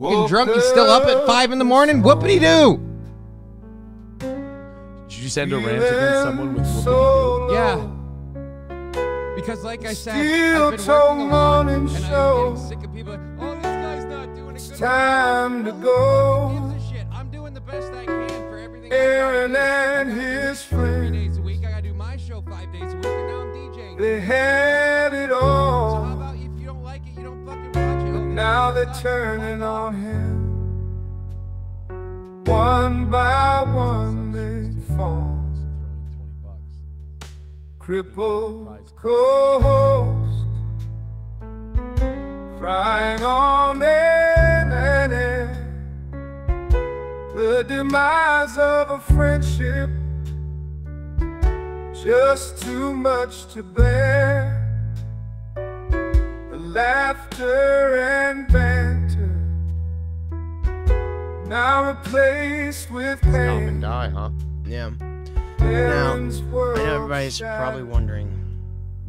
Fucking drunk, he's still up at five in the morning. Whoopity doo. Did you send a rant against someone with whoopity doo? Yeah. Because, like I said, Still I've been till working a lot, and morning I'm show. getting sick of people. Like, oh, this guy's not doing a good time to job." go. Who gives a shit? I'm doing the best I can for everything. Aaron and do. I gotta do his this three days a week. I gotta do my show five days a week, and now I'm DJing. They had it all. Now they're turning on him. One by one they fall. Crippled co-host. Crying on and air. The demise of a friendship. Just too much to bear. The laughter and banter now replaced with Stop and pain. die, huh? Yeah. Aaron's I know everybody's probably wondering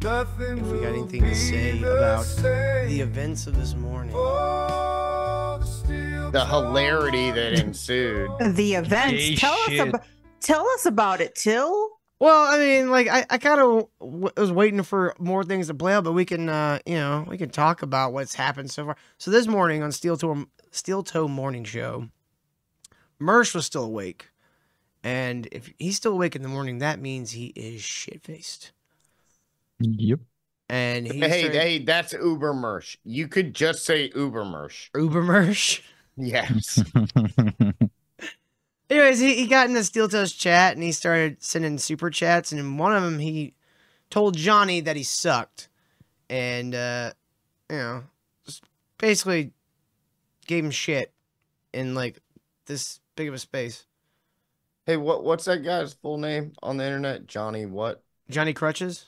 Nothing if we got anything to say the about same. the events of this morning. Oh, the The hilarity that ensued. The events. Gay tell shit. us about. Tell us about it, Till. Well, I mean, like I, I kind of w- was waiting for more things to play out, but we can, uh, you know, we can talk about what's happened so far. So this morning on Steel Toe Steel Toe Morning Show, Mersh was still awake, and if he's still awake in the morning, that means he is shit faced. Yep. And he Hey, started- hey, that's Uber Mersh. You could just say Uber Mersh. Uber Mersh. Yes. Anyways, he, he got in the Steel Toes chat and he started sending super chats. And in one of them, he told Johnny that he sucked. And, uh, you know, just basically gave him shit in like this big of a space. hey, what what's that guy's full name on the internet? Johnny what? Johnny Crutches?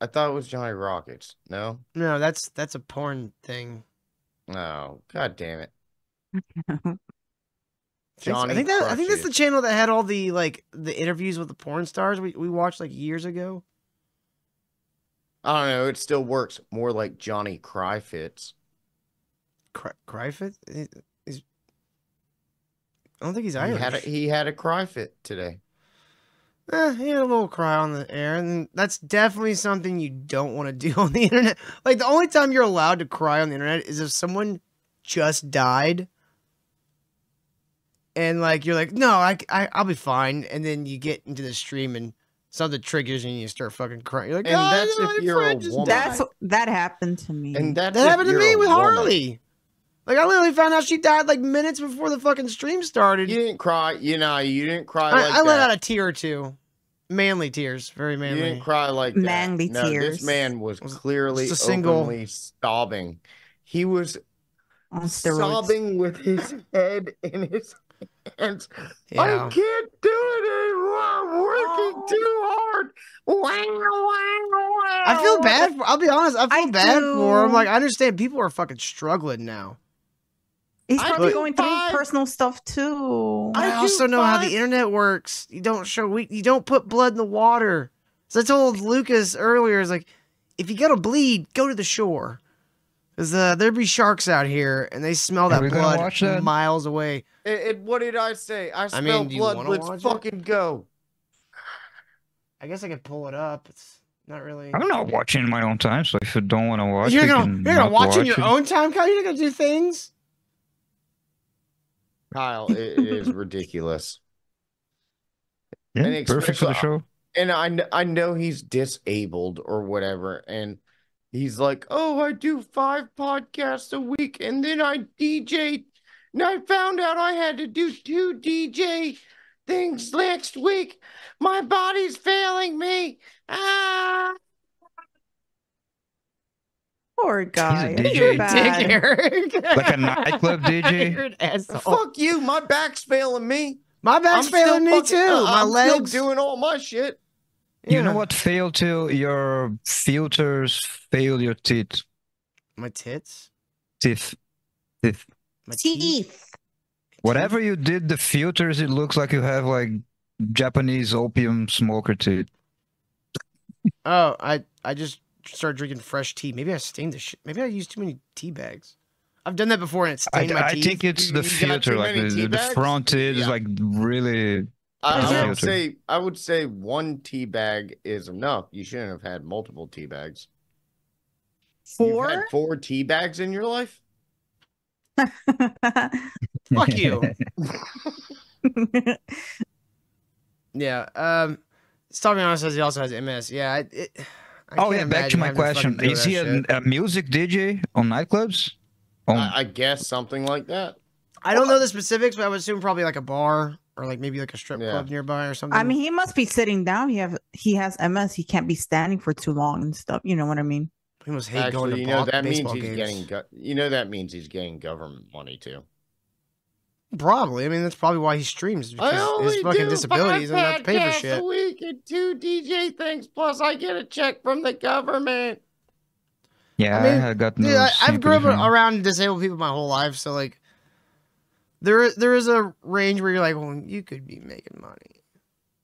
I thought it was Johnny Rockets. No? No, that's that's a porn thing. Oh, God damn it. I think. Johnny I think that I think that's the channel that had all the like the interviews with the porn stars we, we watched like years ago. I don't know. It still works more like Johnny Cryfits. Cry, Cryfit? He- I don't think he's He Irish. had a, he had a cry fit today. Eh, he had a little cry on the air, and that's definitely something you don't want to do on the internet. Like the only time you're allowed to cry on the internet is if someone just died, and like you're like, no, I, I I'll be fine, and then you get into the stream and something triggers and you start fucking crying. You're like, And "Oh, that's my if you're a woman. died." That's that happened to me. And that's that happened to me with woman. Harley. Like I literally found out she died like minutes before the fucking stream started. You didn't cry. You know, you didn't cry I, like I let that. out a tear or two, manly tears, very manly. You manly. didn't cry like that. Manly no, tears. This man was Was clearly just a single- openly sobbing. He was sobbing with his head in his hands. I can't do it anymore. I'm working oh. too hard. Wow, wow, wow. I feel bad. For, I'll be honest. I feel I bad for him. do. Like I understand people are fucking struggling now. He's probably do going through five- personal stuff too. I, I do also know how the internet works. You don't show we You don't put blood in the water. So I told Lucas earlier, is like, if you gotta bleed, go to the shore. Cause uh, there be sharks out here, and they smell that blood watch that? miles away. And, and what did I say? I smell mean, blood. Let's watch it? fucking go. I guess I could pull it up. It's not really. I'm not watching in my own time, so if you don't want to watch, you're you gonna can you're gonna not watch in your it. own time, Kyle. You're not gonna do things. Kyle, it, it is ridiculous. Yeah, And perfect for the show. And I, I know he's disabled or whatever. And he's like, oh, I do five podcasts a week. And then I DJ. And I found out I had to do two DJ things next week. My body's failing me. Ah. Poor guy. I DJ. Dick, bad. Eric. Like a nightclub DJ? You're an asshole. Fuck you. My back's failing me. My back's I'm failing me fucking- too. uh, My I'm legs. still doing all my shit. You know what failed till your filters fail your teeth. My tits. Teeth. Teeth. My teeth. Whatever you did, the filters, it looks like you have like Japanese opium smoker teeth. Oh, I I just started drinking fresh tea. Maybe I stained the shit. Maybe I used too many tea bags. I've done that before and it's I, stained my I teeth. think it's You- the you filter, like the, tea the, the bags? front is like really. I, I would say I would say one tea bag is enough. You shouldn't have had multiple tea bags. You've had Four? four tea bags in your life? Fuck you. Yeah. Um, Starving says he also has MS. Yeah. I, it, I oh yeah, back to my question: deal with Is he a, a music DJ on nightclubs? On I, I guess something like that. I don't know the specifics, but I would assume probably like a bar or like maybe like a strip Yeah. club nearby or something. I mean, he must be sitting down. He have he has MS. He can't be standing for too long and stuff. You know what I mean? he must hate going Actually, to you know ball- that means he's games. getting go- you know that means he's getting government money too. Probably. I mean, that's probably why he streams because only his fucking do disabilities and five have to pay for shit. a week and two DJ things plus I get a check from the government. yeah, I mean, I got no Dude, I, I've grown up around disabled people my whole life, so like, there there is a range where you're like, well, you could be making money,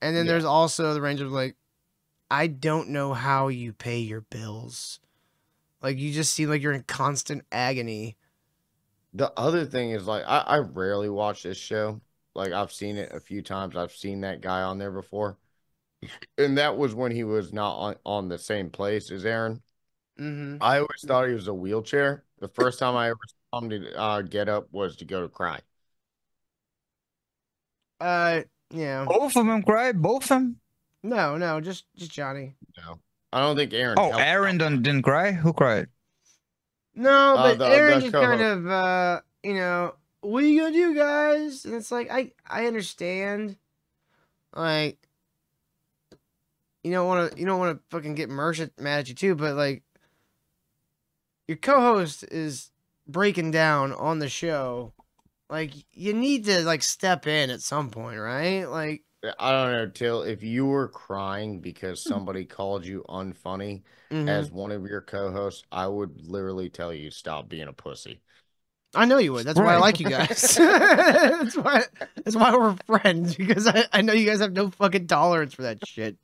and then Yeah. there's also the range of like, I don't know how you pay your bills, like you just seem like you're in constant agony. The other thing is like I, I rarely watch this show. Like I've seen it a few times. I've seen that guy on there before. And that was when he was not on, on the same place as Aaron. Mm-hmm. I always thought he was a wheelchair. The first time I ever saw him to uh, get up was to go to cry. Uh, yeah, Both of them cried. Both of them. no, no, just just Johnny. No, I don't think Aaron. Oh, Aaron didn't, didn't cry. Who cried? No, Uh, but the- Aaron the just kind co-host. of, uh, you know, what are you gonna do, guys? And it's like, I, I understand, like, you don't want to, you don't want to fucking get Mersh at- mad at you too, but like, your co-host is breaking down on the show. Like, you need to like step in at some point, right? Like, I don't know, Till. If you were crying because somebody called you unfunny mhm. as one of your co-hosts, I would literally tell you stop being a pussy. I know you would. That's why I like you guys. that's why. That's why we're friends because I, I know you guys have no fucking tolerance for that shit.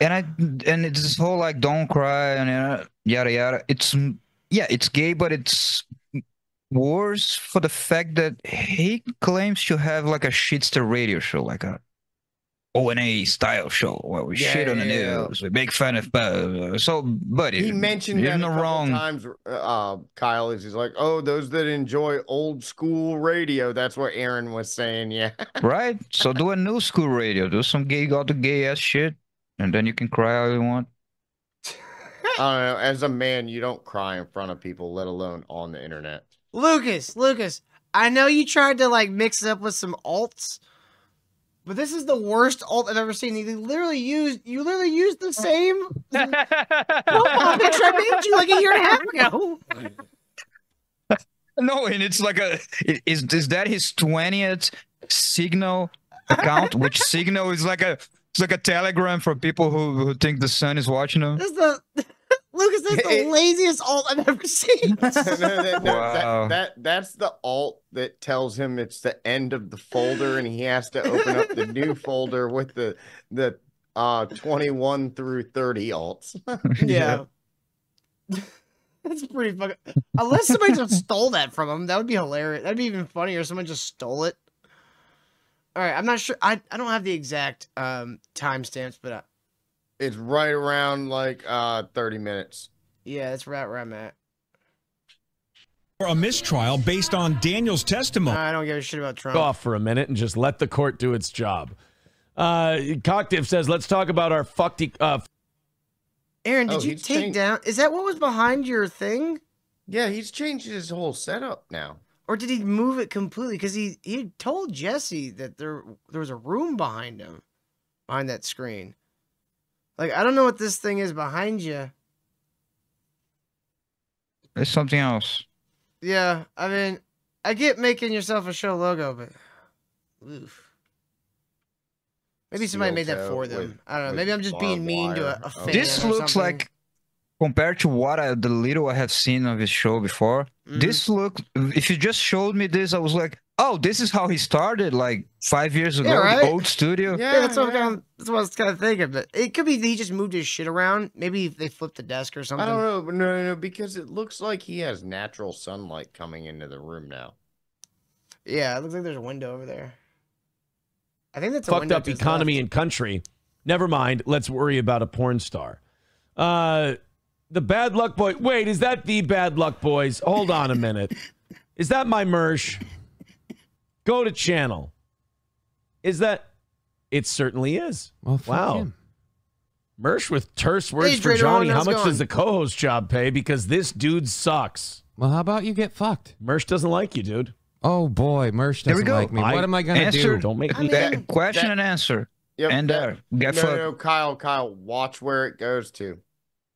and I and it's this whole like don't cry and uh, yada yada. It's yeah, it's gay, but it's worse for the fact that he claims to have like a shitster radio show, like a O and A style show where we Yeah, shit on the yeah, yeah. news, we make fun of. Uh, so, buddy, He mentioned you're that in the wrong. times. Uh, Kyle is he's like, oh, those that enjoy old school radio. That's what Aaron was saying. Yeah, right? So do a new school radio, do some gay, got the gay ass shit, and then you can cry all you want. I don't know. As a man, you don't cry in front of people, let alone on the internet. Lucas, Lucas, I know you tried to like mix it up with some alts, but this is the worst alt I've ever seen. You literally used you literally used the same profile picture I made you like a year and a half ago. No, and it's like a is is that his twentieth Signal account? Which Signal is like a it's like a telegram for people who, who think the sun is watching them. This is the Lucas, this is the It- laziest alt I've ever seen. No, no, no, Wow. that, that that's the alt that tells him it's the end of the folder, and he has to open up the new folder with the the uh 21 through 30 alts. yeah. That's pretty fucking. Unless somebody just stole that from him, that would be hilarious. That'd be even funnier. if Someone just stole it. All right, I'm not sure. I, I don't have the exact um timestamps, but uh, It's right around like uh 30 minutes. yeah, that's right where I'm at. For a mistrial based on Daniel's testimony. I don't give a shit about Trump. off for a minute and just let the court do its job. Uh, Cocktiff says, let's talk about our fucked. Uh, Aaron, did Oh, you take changed- down? Is that what was behind your thing, Yeah, he's changed his whole setup now. or did he move it completely? Because he he told Jesse that there there was a room behind him, behind that screen. Like I don't know what this thing is behind you. It's something else. Yeah, I mean, I get making yourself a show logo, but oof. Maybe somebody Steel made that for them. with- I don't know. Maybe I'm just being barbed mean to a, wire. a Oh. fan. This or looks something. like compared to what I, the little I have seen of his show before, Mhm. this look. If you just showed me this, I was like, oh, this is how he started, like five years ago, Yeah, right? the old studio. Yeah, that's what I'm kind of that's what I was kind of thinking. But it could be he just moved his shit around. Maybe they flipped the desk or something. I don't know, but no, no, no, because it looks like he has natural sunlight coming into the room now. Yeah, it looks like there's a window over there. I think that's a Fucked up economy left. and country. Never mind. Let's worry about a porn star. Uh, the bad luck boy. Wait, is that the bad luck boys? Hold on a minute. Is that my merch? Go to channel. Is that? It certainly is. Well, fuck wow. him. Mersh with terse words Hey, for Johnny. Owen, How much going? does the co-host job pay? Because this dude sucks. Well, how about you get fucked? Mersh doesn't like you, dude. Oh boy, Mersh doesn't like me. I what am I gonna answered- do? Don't make I me. mean, That- question that- and answer. Yep, and that- there. Get no, fucked. no, Kyle, Kyle, watch where it goes to.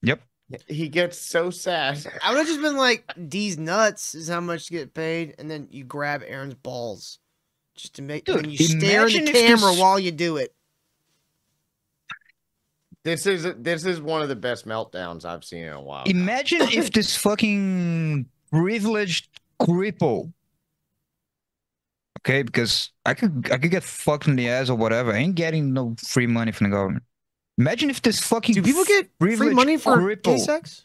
Yep. He gets so sad. I would have just been like, D's nuts is how much you get paid, and then you grab Aaron's balls. Just to make Dude, and you stare in imagine the camera this- while you do it. This is this is one of the best meltdowns I've seen in a while. Imagine if this fucking privileged cripple. Okay, because I could I could get fucked in the ass or whatever. I ain't getting no free money from the government. Imagine if this fucking Do people get free money for gay sex?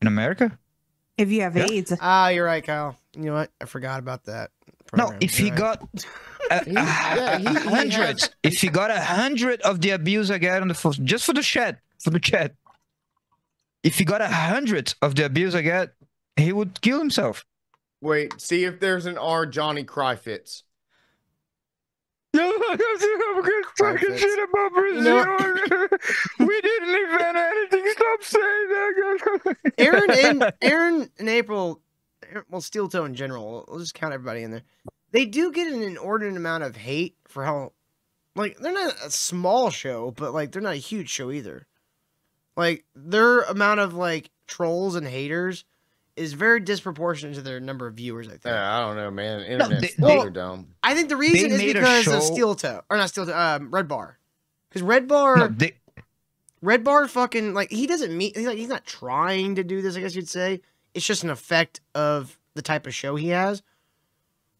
in America? If you have Yeah. AIDS, Ah, you're right, Kyle. You know what? I forgot about that. No, if he You're right. got a, He- yeah, he- a hundred, has- if he got a hundred of the abuse I get on the phone, just for the chat, for the chat. If he got a hundred of the abuse I get, he would kill himself. Wait, see if there's an R Johnny Cry fits. No, I have to have a good fucking Perfect. shit about Brazil. know we didn't invent anything. Stop saying that. Aaron and Aaron and April, well, Steel Toe in general, we'll just count everybody in there. They do get an inordinate amount of hate for how, like, they're not a small show, but like they're not a huge show either. Like their amount of like trolls and haters is very disproportionate to their number of viewers. I think. Yeah, I don't know, man. Internet's they- well, they- dumb. I think the reason is because show- of Steel Toe, or not Steel Toe, um, Red Bar, because Red Bar. no, they, Red Bar fucking like he doesn't mean he's like he's not trying to do this, I guess you'd say. It's just an effect of the type of show he has.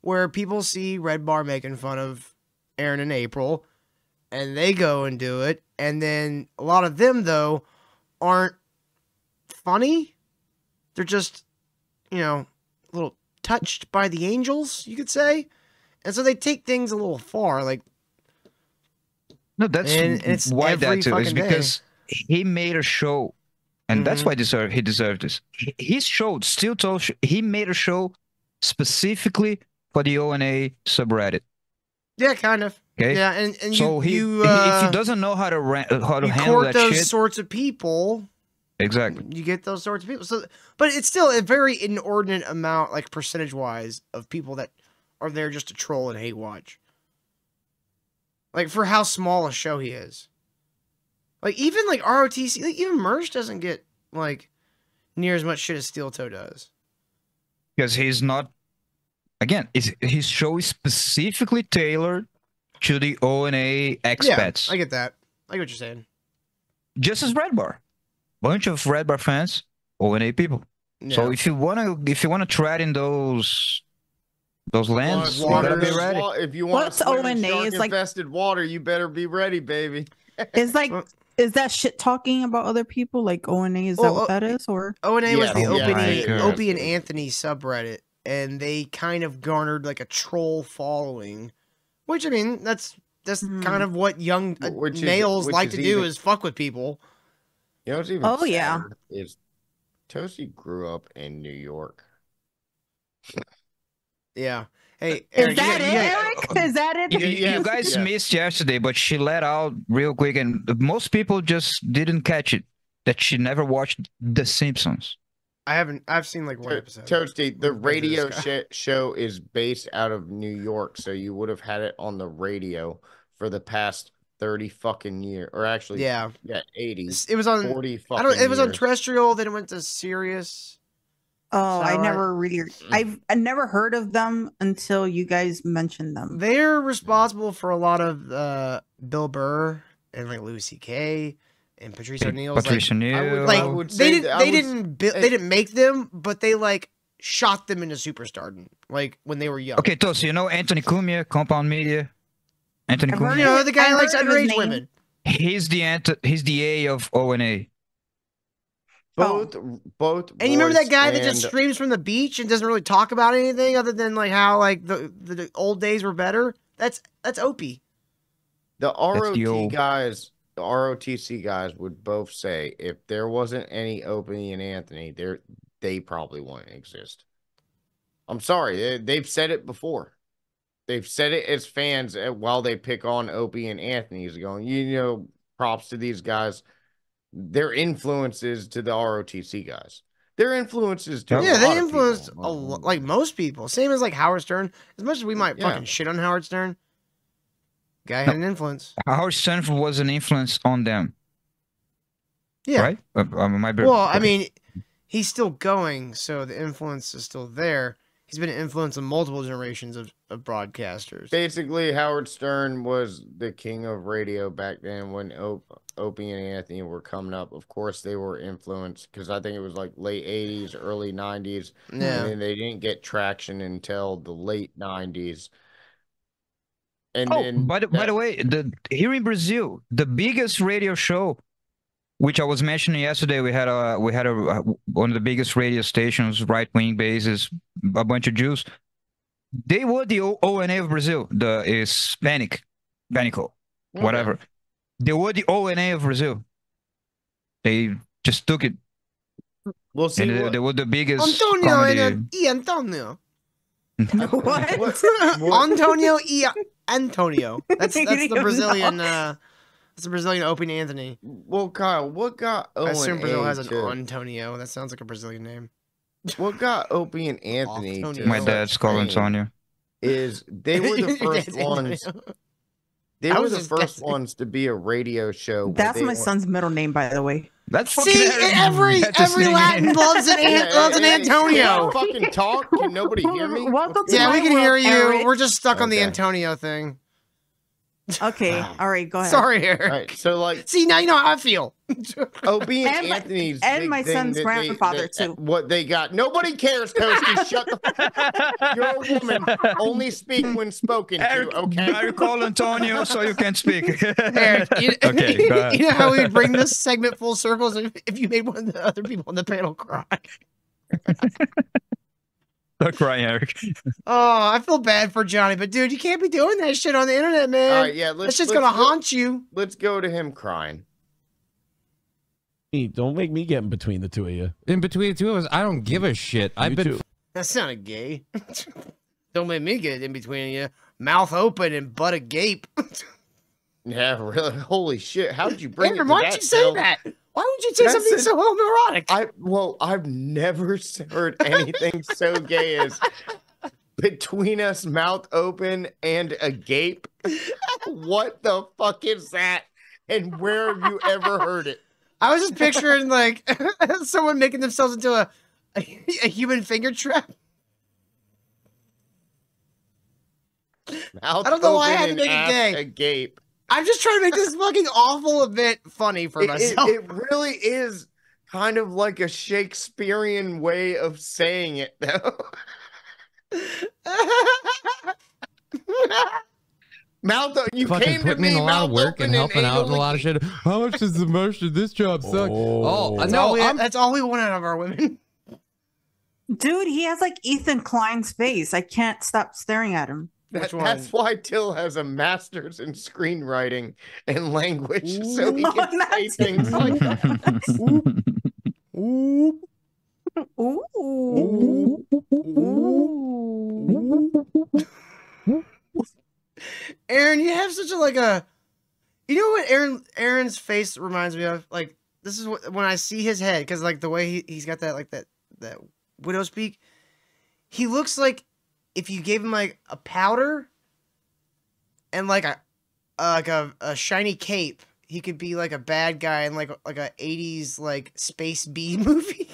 Where people see Red Bar making fun of Aaron and April and they go and do it. And then a lot of them though aren't funny. They're just, you know, a little touched by the angels, you could say. And so they take things a little far. Like no, that's And it's why that too. Is fucking day. because he made a show, and that's Mhm. why deserve he deserved this. He- His show, Steel Toe, he made a show specifically for the O and A subreddit. yeah, kind of. Okay, Yeah, and, and you, so he, you uh, if he doesn't know how to ra- how to you handle court that those shit, sorts of people, exactly. you get those sorts of people. So, but it's still a very inordinate amount, like percentage wise, of people that are there just to troll and hate watch. Like for how small a show he is. Like even like ROTC, like even Mersh doesn't get like near as much shit as Steel Toe does. because he's not again it's, his show is specifically tailored to the o and a expats Yeah, I get that. I get what you're saying. just as red bar bunch of red bar fans o and a people so if you want to if you want to tread in those those lands you water gotta be ready Wa- If you want What's to swim in O&A? It's like- infested water, you better be ready, baby. It's like, is that shit talking about other people? Like O and A? Is that what that is? Or O and A was the yeah, Opie, yeah. Opie and Anthony subreddit, and they kind of garnered like a troll following, which I mean that's that's Hmm. kind of what young uh, Which is- males like is to do is fuck with people. You know what's even Oh, yeah. is Toasty grew up in New York. Yeah. Hey, Eric, is that you, it, you- Eric? Um, is that it? you, you guys yes. missed yesterday but she let out real quick and most people just didn't catch it that she never watched the simpsons I haven't. I've seen like one To- episode. Toasty, the Compared to this radio sh- show is based out of New York, so you would have had it on the radio for the past 30 fucking year or actually Yeah, yeah 80 It's- it was on. 40 I don't. It was on terrestrial. Then it went to Sirius. Oh, I Satellite. never really. I've I never heard of them until you guys mentioned them. They're responsible for a lot of uh, Bill Burr and like Louis C.K. and Patrice O'Neal's Patrice like, O'Neal. like I would they didn't they was- didn't bu- they didn't make them, but they like shot them into superstardom like when they were young. Okay, Tos, you know Anthony Cumia, Compound Media. Anthony I've You know the guy I likes heard of his underage women. He's the ant- he's the A of O and A. Oh. Both, both. And you remember that Royce guy that just streams from the beach and doesn't really talk about anything other than like how like the the, the old days were better? That's that's Opie. The ROT the old- guys, the ROTC guys would both say if there wasn't any Opie and Anthony, there they probably wouldn't exist. I'm sorry, they, they've said it before. They've said it as fans uh, while they pick on Opie and Anthony's going, you know, props to these guys. Their influences to the ROTC guys. Their influences to a Yeah, lot they of influenced a lo- like most people. Same as like Howard Stern. As much as we might Yeah. fucking shit on Howard Stern, guy had an influence. Howard Stern was an influence on them, Yeah. right? Uh, uh, my. Well, I mean, he's still going, so the influence is still there. He's been an influence on multiple generations of, of broadcasters. Basically, Howard Stern was the king of radio back then when Op- Opie and Anthony were coming up. Of course, they were influenced because I think it was like late 80s, early 90s. Yeah. And they didn't get traction until the late 90s. And oh, then by the by the way, the here in Brazil, the biggest radio show, which I was mentioning yesterday, we had a we had a uh, one of the biggest radio stations, right wing bases, a bunch of Jews. They were the O- ONA of Brazil, the Hispanic, Panico, whatever. They were the ONA of Brazil. They just took it, we'll see. and they, what- they were the biggest Antonio comedy. and E. Antonio. What? Antonio E. Antonio. That's that's the Brazilian. Uh, that's the Brazilian Opie Anthony. well, Kyle, what got oh, I assume Brazil O&A has an to- Antonio. That sounds like a Brazilian name. what got Opie and Anthony to My such dad's called fame Antonio. is they were the first ones. They I were was the just first guessing. ones to be a radio show. where That's they my were- son's middle name, by the way. That's See, every That's his every name. Latin loves an, An- loves an Hey, hey, Can Antonio. I fucking talk? Can nobody hear me? Welcome to Yeah, we can world, hear you. Eric. We're just stuck on the Okay. Antonio thing. Okay, all right, go ahead. Sorry, Eric. All right, so like See, now you know how I feel. Oh, Opie and, And my- Anthony's and big my thing son's that they- grandfather, that- too. What they got? Nobody cares, Toasty. Shut the. F- You're a woman. Only speak when spoken Eric, to. Okay. I call Antonio, so you can't speak. Eric, you, okay, go ahead. you know how we would bring this segment full circles if, if you made one of the other people on the panel cry. Stop crying, Eric. Oh, I feel bad for Johnny, but dude, you can't be doing that shit on the internet, man. All right, yeah. Let's That's just let's gonna go- haunt you. Let's go to him crying. Hey, Don't make me get in between the two of you. In between the two of us, I don't give a shit. I've You been too. That sounded gay. Don't make me get in between you. Mouth open and butt agape. Yeah, really. Holy shit! How did you bring Aaron, it to why'd you say Phil? that? Why would you say That's something it. so homoerotic? I well, I've never heard anything so gay as between us, mouth open and agape. What the fuck is that? And where have you ever heard it? I was just picturing like someone making themselves into a, a, a human finger trap. Mouth I don't know why I had to open make it and gay. Agape. I'm just trying to make this fucking awful event funny for It, it, myself. it really is kind of like a Shakespearean way of saying it, though. Mouth open. You fucking came to putting me in a lot of work and open helping out in a lot of shit. How much does the most of this job suck? Oh, oh that's, all no, we, I'm that's all we want out of our women. Dude, he has like Ethan Klein's face. I can't stop staring at him. That- Which one? that's why Till has a master's in screenwriting and language, so he No, can say things like that. Ooh. Ooh. Aaron, you have such a like a you know what Aaron Aaron's face reminds me of? Like this is what when I see his head, because like the way he, he's got that like that that widow's peak, he looks like if you gave him like a powder and like a uh, like a, a shiny cape, he could be like a bad guy in like like a eighties like space B movie.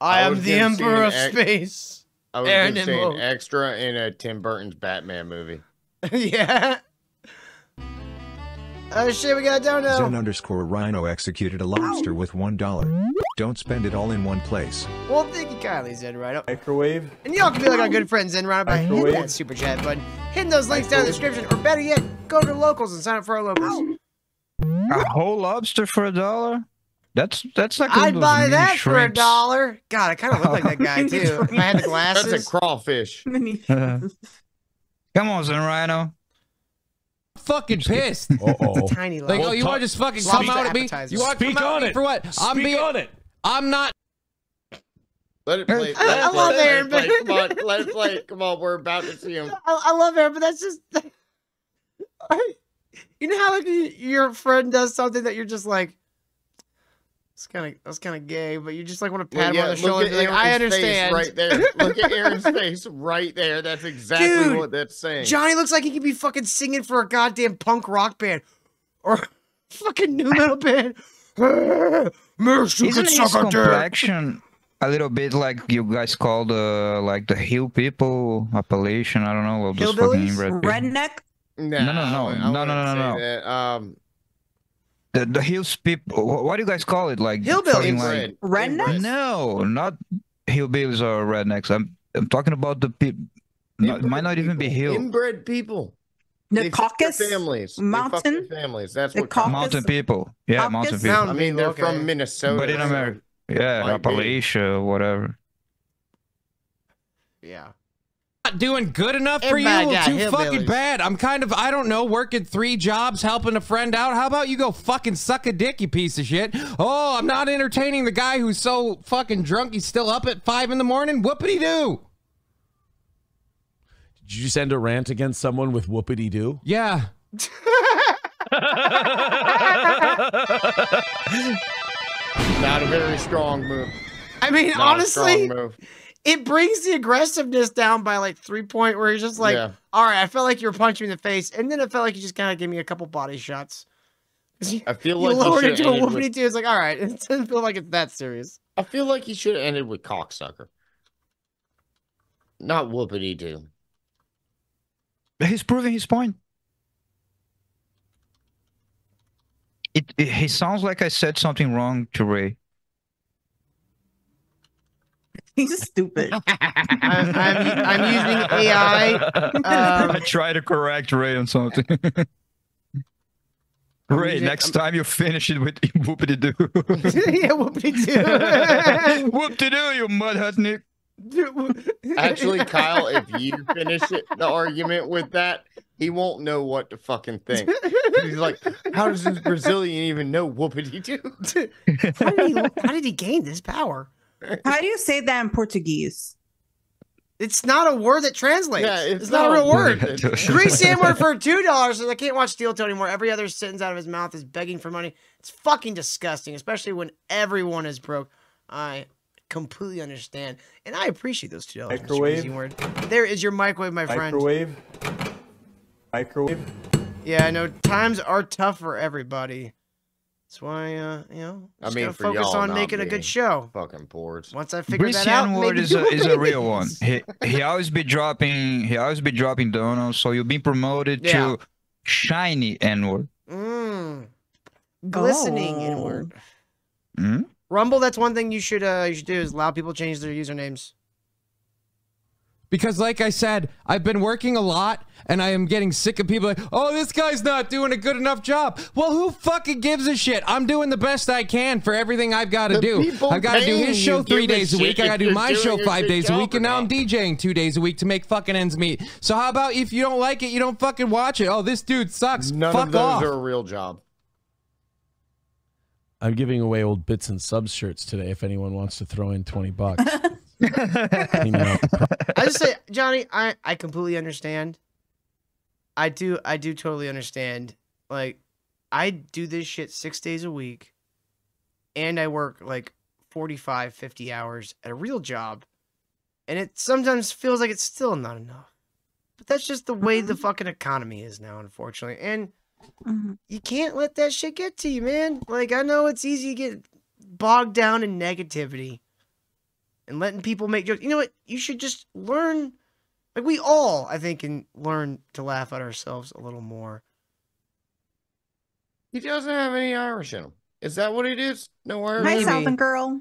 I, I am the emperor of ex- space. I was Aaron going to say an extra in a Tim Burton's Batman movie. yeah. Oh shit, we got a dono. Zen underscore Rhino executed a lobster with one dollar. Don't spend it all in one place. Well, thank you kindly, Zen Rhino. Microwave. And y'all can be like our good friend Zen Rhino by hitting that super chat button, hitting those links down in the description, or better yet, go to locals and sign up for our locals. Oh. A whole lobster for a dollar? That's that's like one I'd buy mini that for a dollar. God, I kind of look like that guy too. If I had the glasses. That's a crawfish. Come on, Zen Rhino. Fucking pissed. Uh-oh. tiny Like, oh, you want to just fucking Lobster come out at me? You want to come out on at me it. for what? I'm Speak being. on it. I'm not. Let it play. I- Let I it love play. Aaron, Let it but- Come on. Let it play. Come on. We're about to see him. I, I love it, but that's just. you know how like your friend does something that you're just like. It's kind of that's kind of gay, but you just like want to pat Well, him on the shoulder. look And at be like, I Aaron's face understand. right there. Look at Aaron's face right there. That's exactly Dude, what that's saying. Johnny looks like he could be fucking singing for a goddamn punk rock band or fucking new metal band. Mersh, you Isn't can his suck a dick. complexion a little bit like you guys call the like the hill people, Appalachian? I don't know. Those fucking Hillbillies? inbred people. Redneck. no, no, no, I no, no, wouldn't no, no. Um, The the hills people. What do you guys call it? Like Hillbillies. like inbred. Redneck? No, not hillbillies or rednecks. I'm I'm talking about the people. No, it Inbred might not even be hill. Inbred people. The They caucus. families. They fuck their Mountain? families. That's what. caucus? Mountain people. Yeah, Caucus? mountain people. Mountain I mean, they're Okay. from Minnesota. But in America, yeah, Might be. Appalachia, whatever. Yeah. not doing good enough for you. Everybody got Too hillbillies. fucking bad. I'm kind of, I don't know, working three jobs, helping a friend out. How about you go fucking suck a dick, you piece of shit? Oh, I'm not entertaining the guy who's so fucking drunk he's still up at five in the morning. Whoopity doo. Did you send a rant against someone with whoopity doo? Yeah. Not a very strong move. I mean, Not honestly, move. it brings the aggressiveness down by like three point where he's just like, Yeah. all right, I felt like you were punching me in the face, and then it felt like you just kind of gave me a couple body shots. I feel you like he lowered it should to a have ended whoopity with, doo. It's like, all right, it doesn't feel like it's that serious. I feel like he should have ended with cocksucker. Not whoopity doo. He's proving his point. It, it he sounds like I said something wrong to Ray. He's stupid. I'm, I'm, I'm using AI. I Um, try to correct Ray on something. Ray, using- next time you finish it with whoopity doo. yeah, whoopity doo. Whoop de doo, you mud hut Nick. Actually, Kyle, if you finish it, the argument with that, he won't know what to fucking think. He's like, how does this Brazilian even know whoopity doo? how, did he, how did he gain this power? How do you say that in Portuguese? It's not a word that translates. Yeah, it's, it's not, a real word. Grease Grease Sandwich for two dollars says I can't watch Steel Toe anymore. Every other sentence out of his mouth is begging for money. It's fucking disgusting, especially when everyone is broke. I completely understand, and I appreciate those two dollars. Microwave. Word. There is your microwave, my friend. Microwave. Microwave. Yeah, I know times are tough for everybody. That's why, uh, you know, I just mean, gotta for focus y'all, on making a good show. Fucking boards. Once I figure Greasy that out, N-word maybe is a, is a real one. He he always be dropping he always be dropping donuts, so you've been promoted Yeah. to shiny N-word. Mm. Glistening Oh. inward. Hmm? Rumble, that's one thing you should uh you should do is allow people to change their usernames. Because, like I said, I've been working a lot and I am getting sick of people like, oh, this guy's not doing a good enough job. Well, who fucking gives a shit? I'm doing the best I can for everything I've got to do. I've got to do his show three days a week. I got to do my show five days a week. And now I'm. DJing two days a week to make fucking ends meet. So, how about if you don't like it, you don't fucking watch it? Oh, this dude sucks. None Fuck of those off. are a real job. I'm giving away old bits and subs shirts today. If anyone wants to throw in twenty bucks, Email. I just say, Johnny, I I completely understand. I do I do totally understand. Like I do this shit 6 days a week and I work like 45 50 hours at a real job. And it sometimes feels like it's still not enough. But that's just the way the mm-hmm. fucking economy is now, unfortunately. And Mhm. you can't let that shit get to you, man. Like I know it's easy to get bogged down in negativity and letting people make jokes. You know what? You should just learn. Like we all, I think, can learn to laugh at ourselves a little more. He doesn't have any Irish in him. Is that what it is? No Irish. Hi, Southern girl.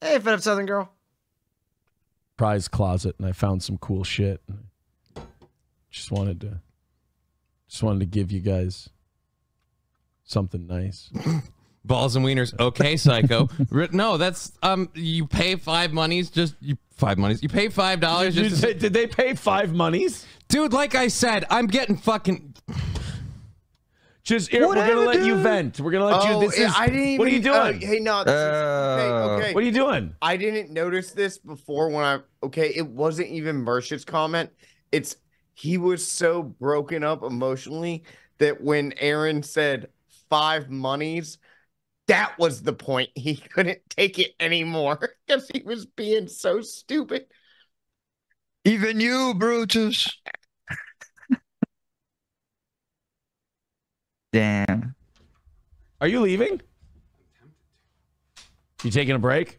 Hey, fed up Southern girl. Prize closet, and I found some cool shit. Just wanted to, just wanted to give you guys something nice. Balls and wieners. Okay, psycho. No, that's um. You pay five monies. Just you five monies. You pay five dollars. Did, Just they- did they pay five monies? dude. Like I said, I'm getting fucking. Just here, we're gonna Whatever, let you vent. We're gonna let Oh, you. This is. I didn't even. what are you uh, doing? hey, no. this is- okay, Uh, okay. what are you doing? I didn't notice this before when I. Okay, it wasn't even Mersh's comment. It's he was so broken up emotionally that when Aaron said five monies, that was the point. He couldn't take it anymore because he was being so stupid. Even you, Brutus. Damn. Are you leaving? You taking a break?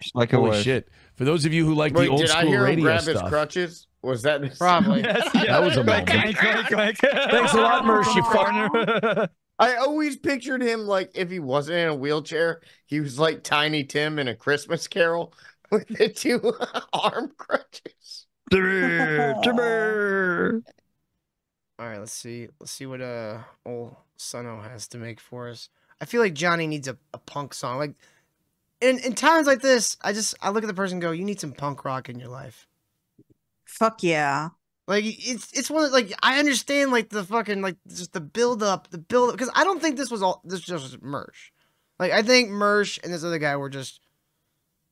Just like Holy wife. shit! For those of you who like Wait, the old did I school hear him radio grab his stuff, crutches? Was that Probably. that was a moment. Thanks a lot, Mersh. You fuck. I always pictured him like if he wasn't in a wheelchair, he was like Tiny Tim in a Christmas Carol with the two arm crutches. All right, let's see. Let's see what uh old Suno has to make for us. I feel like Johnny needs a, a punk song. Like in in times like this, I just I look at the person and go, "You need some punk rock in your life." Fuck yeah. Like it's it's one of like I understand like the fucking like just the build up, the build up because I don't think this was all this was just Mersh. Like I think Mersh and this other guy were just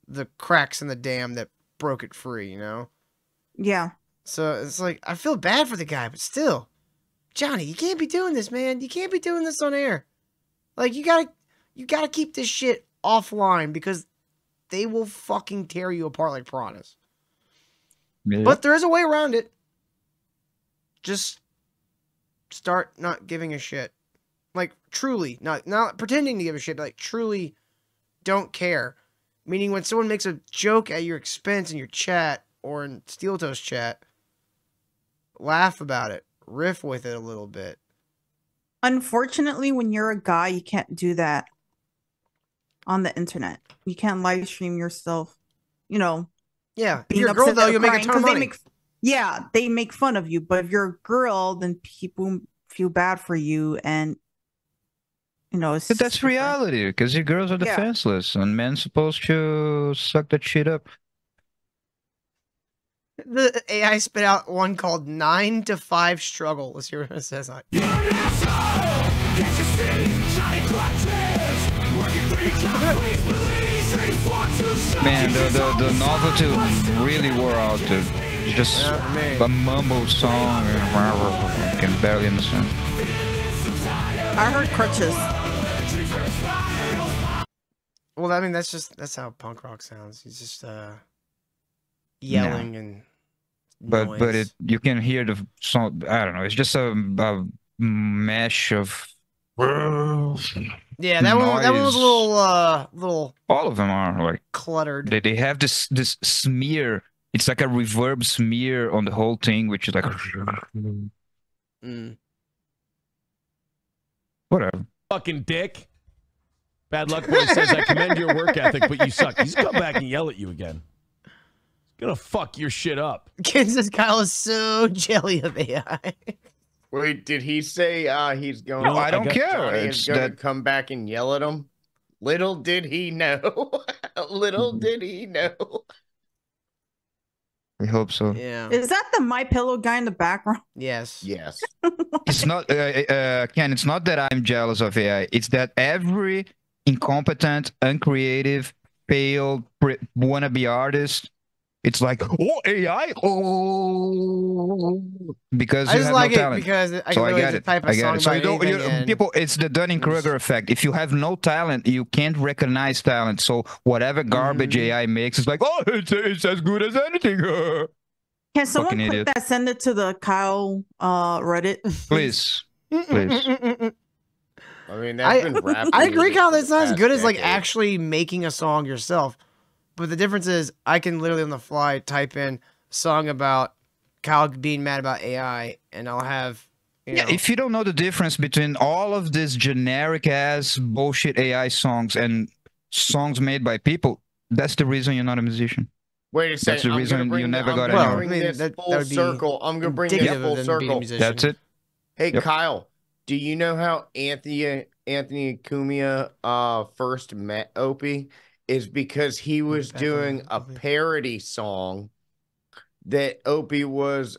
the cracks in the dam that broke it free, you know? Yeah. So it's like I feel bad for the guy, but still, Johnny, you can't be doing this, man. You can't be doing this on air. Like you gotta, you gotta keep this shit offline because they will fucking tear you apart like piranhas. Yeah. But there is a way around it. Just start not giving a shit. Like truly, not not pretending to give a shit, but like truly don't care. Meaning when someone makes a joke at your expense in your chat or in Steel Toe's chat, laugh about it, riff with it a little bit. Unfortunately, when you're a guy, you can't do that on the internet. You can't live stream yourself. You know, Yeah, if being you're a girl though, you'll make a crying, ton of 'cause they money. make- yeah, they make fun of you. But if you're a girl, then people feel bad for you, and you know, it's But that's different. reality because you girls are Yeah. defenseless and men supposed to suck that shit up. The AI spit out one called Nine to Five Struggle. Let's hear what it says on it. Man, the, the, the novelty really wore out. dude. It's just Yeah, a mumble song. I can barely understand. I heard crutches. Well, I mean, that's just that's how punk rock sounds. He's just uh yelling and But but it you can hear the song. I don't know. It's just a, a mesh of. yeah, that one that one was a little uh little All of them are like cluttered. they, they have this this smear. It's like a reverb smear on the whole thing, which is like Mm. whatever. Fucking dick. Bad luck boy says I commend your work ethic, but you suck. He's come back and yell at you again. He's gonna fuck your shit up. Kansas Kyle is so jelly of AI. Wait, did he say uh he's going? No, I don't got- care. Johnny It's is going to come back and yell at him. Little did he know. Little Mm-hmm. did he know. I hope so. yeah. Is that the My Pillow guy in the background? yes. Yes. It's not, uh, uh, Ken. It's not that I'm jealous of AI. It's that every incompetent, uncreative, failed pre- wannabe artist, it's like, oh AI, oh, because I you just have like no it talent. because I so can I really get just it. type a I get song it. So you don't, you, and- people, it's the Dunning Kruger effect. If you have no talent, you can't recognize talent. So whatever garbage Mhm. AI makes, it's like, oh, it's, it's as good as anything. Can someone Fucking click idiot. that? Send it to the Kyle uh Reddit. Please, please. I mean, I- that's been rap. I agree, music Kyle. for That's not as good as like actually making a song yourself. But the difference is, I can literally on the fly type in song about Kyle being mad about AI, and I'll have You Yeah, if you don't know the difference between all of these generic ass bullshit AI songs and songs made by people, that's the reason you're not a musician. Wait a second. That's the I'm reason you never I'm got gonna anywhere. bring I mean, this that- full that would be circle. I'm gonna bring this full of them being a circle. musician. That's it. Hey Yep. Kyle, do you know how Anthony Anthony Cumia uh first met Opie? Is because he was doing a parody song that Opie was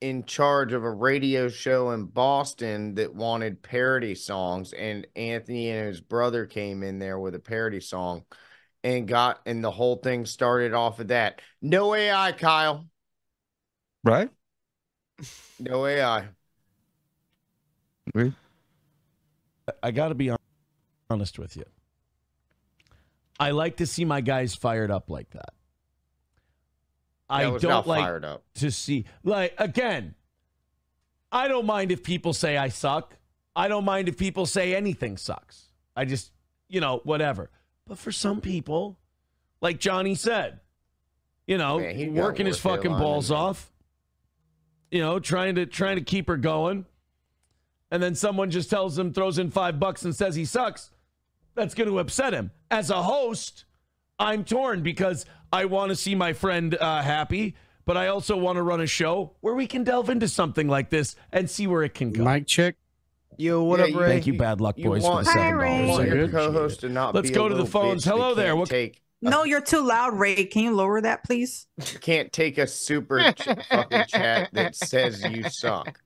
in charge of a radio show in Boston that wanted parody songs, and Anthony and his brother came in there with a parody song and got and the whole thing started off of that. No AI, Kyle. Right? No AI. Agreed. I got to be honest with you. I like to see my guys fired up like that. I was don't like fired up. to see like again. I don't mind if people say I suck. I don't mind if people say anything sucks. I just, you know, whatever. But for some people, like Johnny said, you know, Man, working his fucking balls off, you know, trying to trying to keep her going, and then someone just tells him, throws in five bucks, and says he sucks. That's going to upset him. As a host, I'm torn because I want to see my friend uh, happy, but I also want to run a show where we can delve into something like this and see where it can go. Mic check. Yo, what Yeah, up, you- Ray? Thank you, Bad Luck You Boys, want- for the seven Ray. You dollars. want your co-host to not Let's be go a to the phones. Hello there. can't What- Take No, you're too loud, Ray. Can you lower that, please? can't take a super ch- fucking chat that says you suck.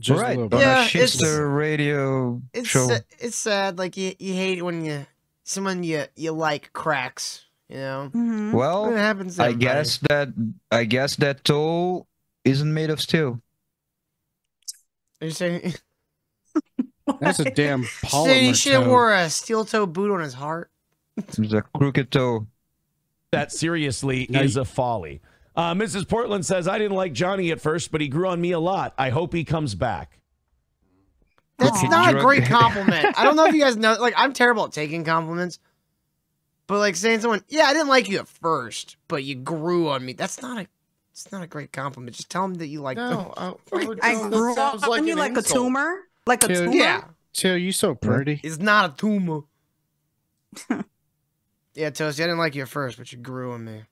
Just right. a little bit. Yeah, a it's- shitster radio It's show. sa- it's sad. Like you, you hate when you someone you you like cracks. You know, hmm it Well, happens. I guess that I guess that toe isn't made of steel. Are You're saying, That's a damn saying he should have wore a steel toe boot on his heart. It's a crooked toe. that seriously is a folly. Uh, Mrs. Portland says, I didn't like Johnny at first, but he grew on me a lot. I hope he comes back. That's Aw. not a great compliment. I don't know if you guys know. Like, I'm terrible at taking compliments. But like saying someone, yeah, I didn't like you at first, but you grew on me. That's not a. It's not a great compliment. Just tell them that you like them. No, I, I I go, that grew sounds up on you an like a tumor? Like a Dude, tumor? Yeah, Til you so pretty. it's not a tumor. yeah, Toasty, I didn't like you at first, but you grew on me.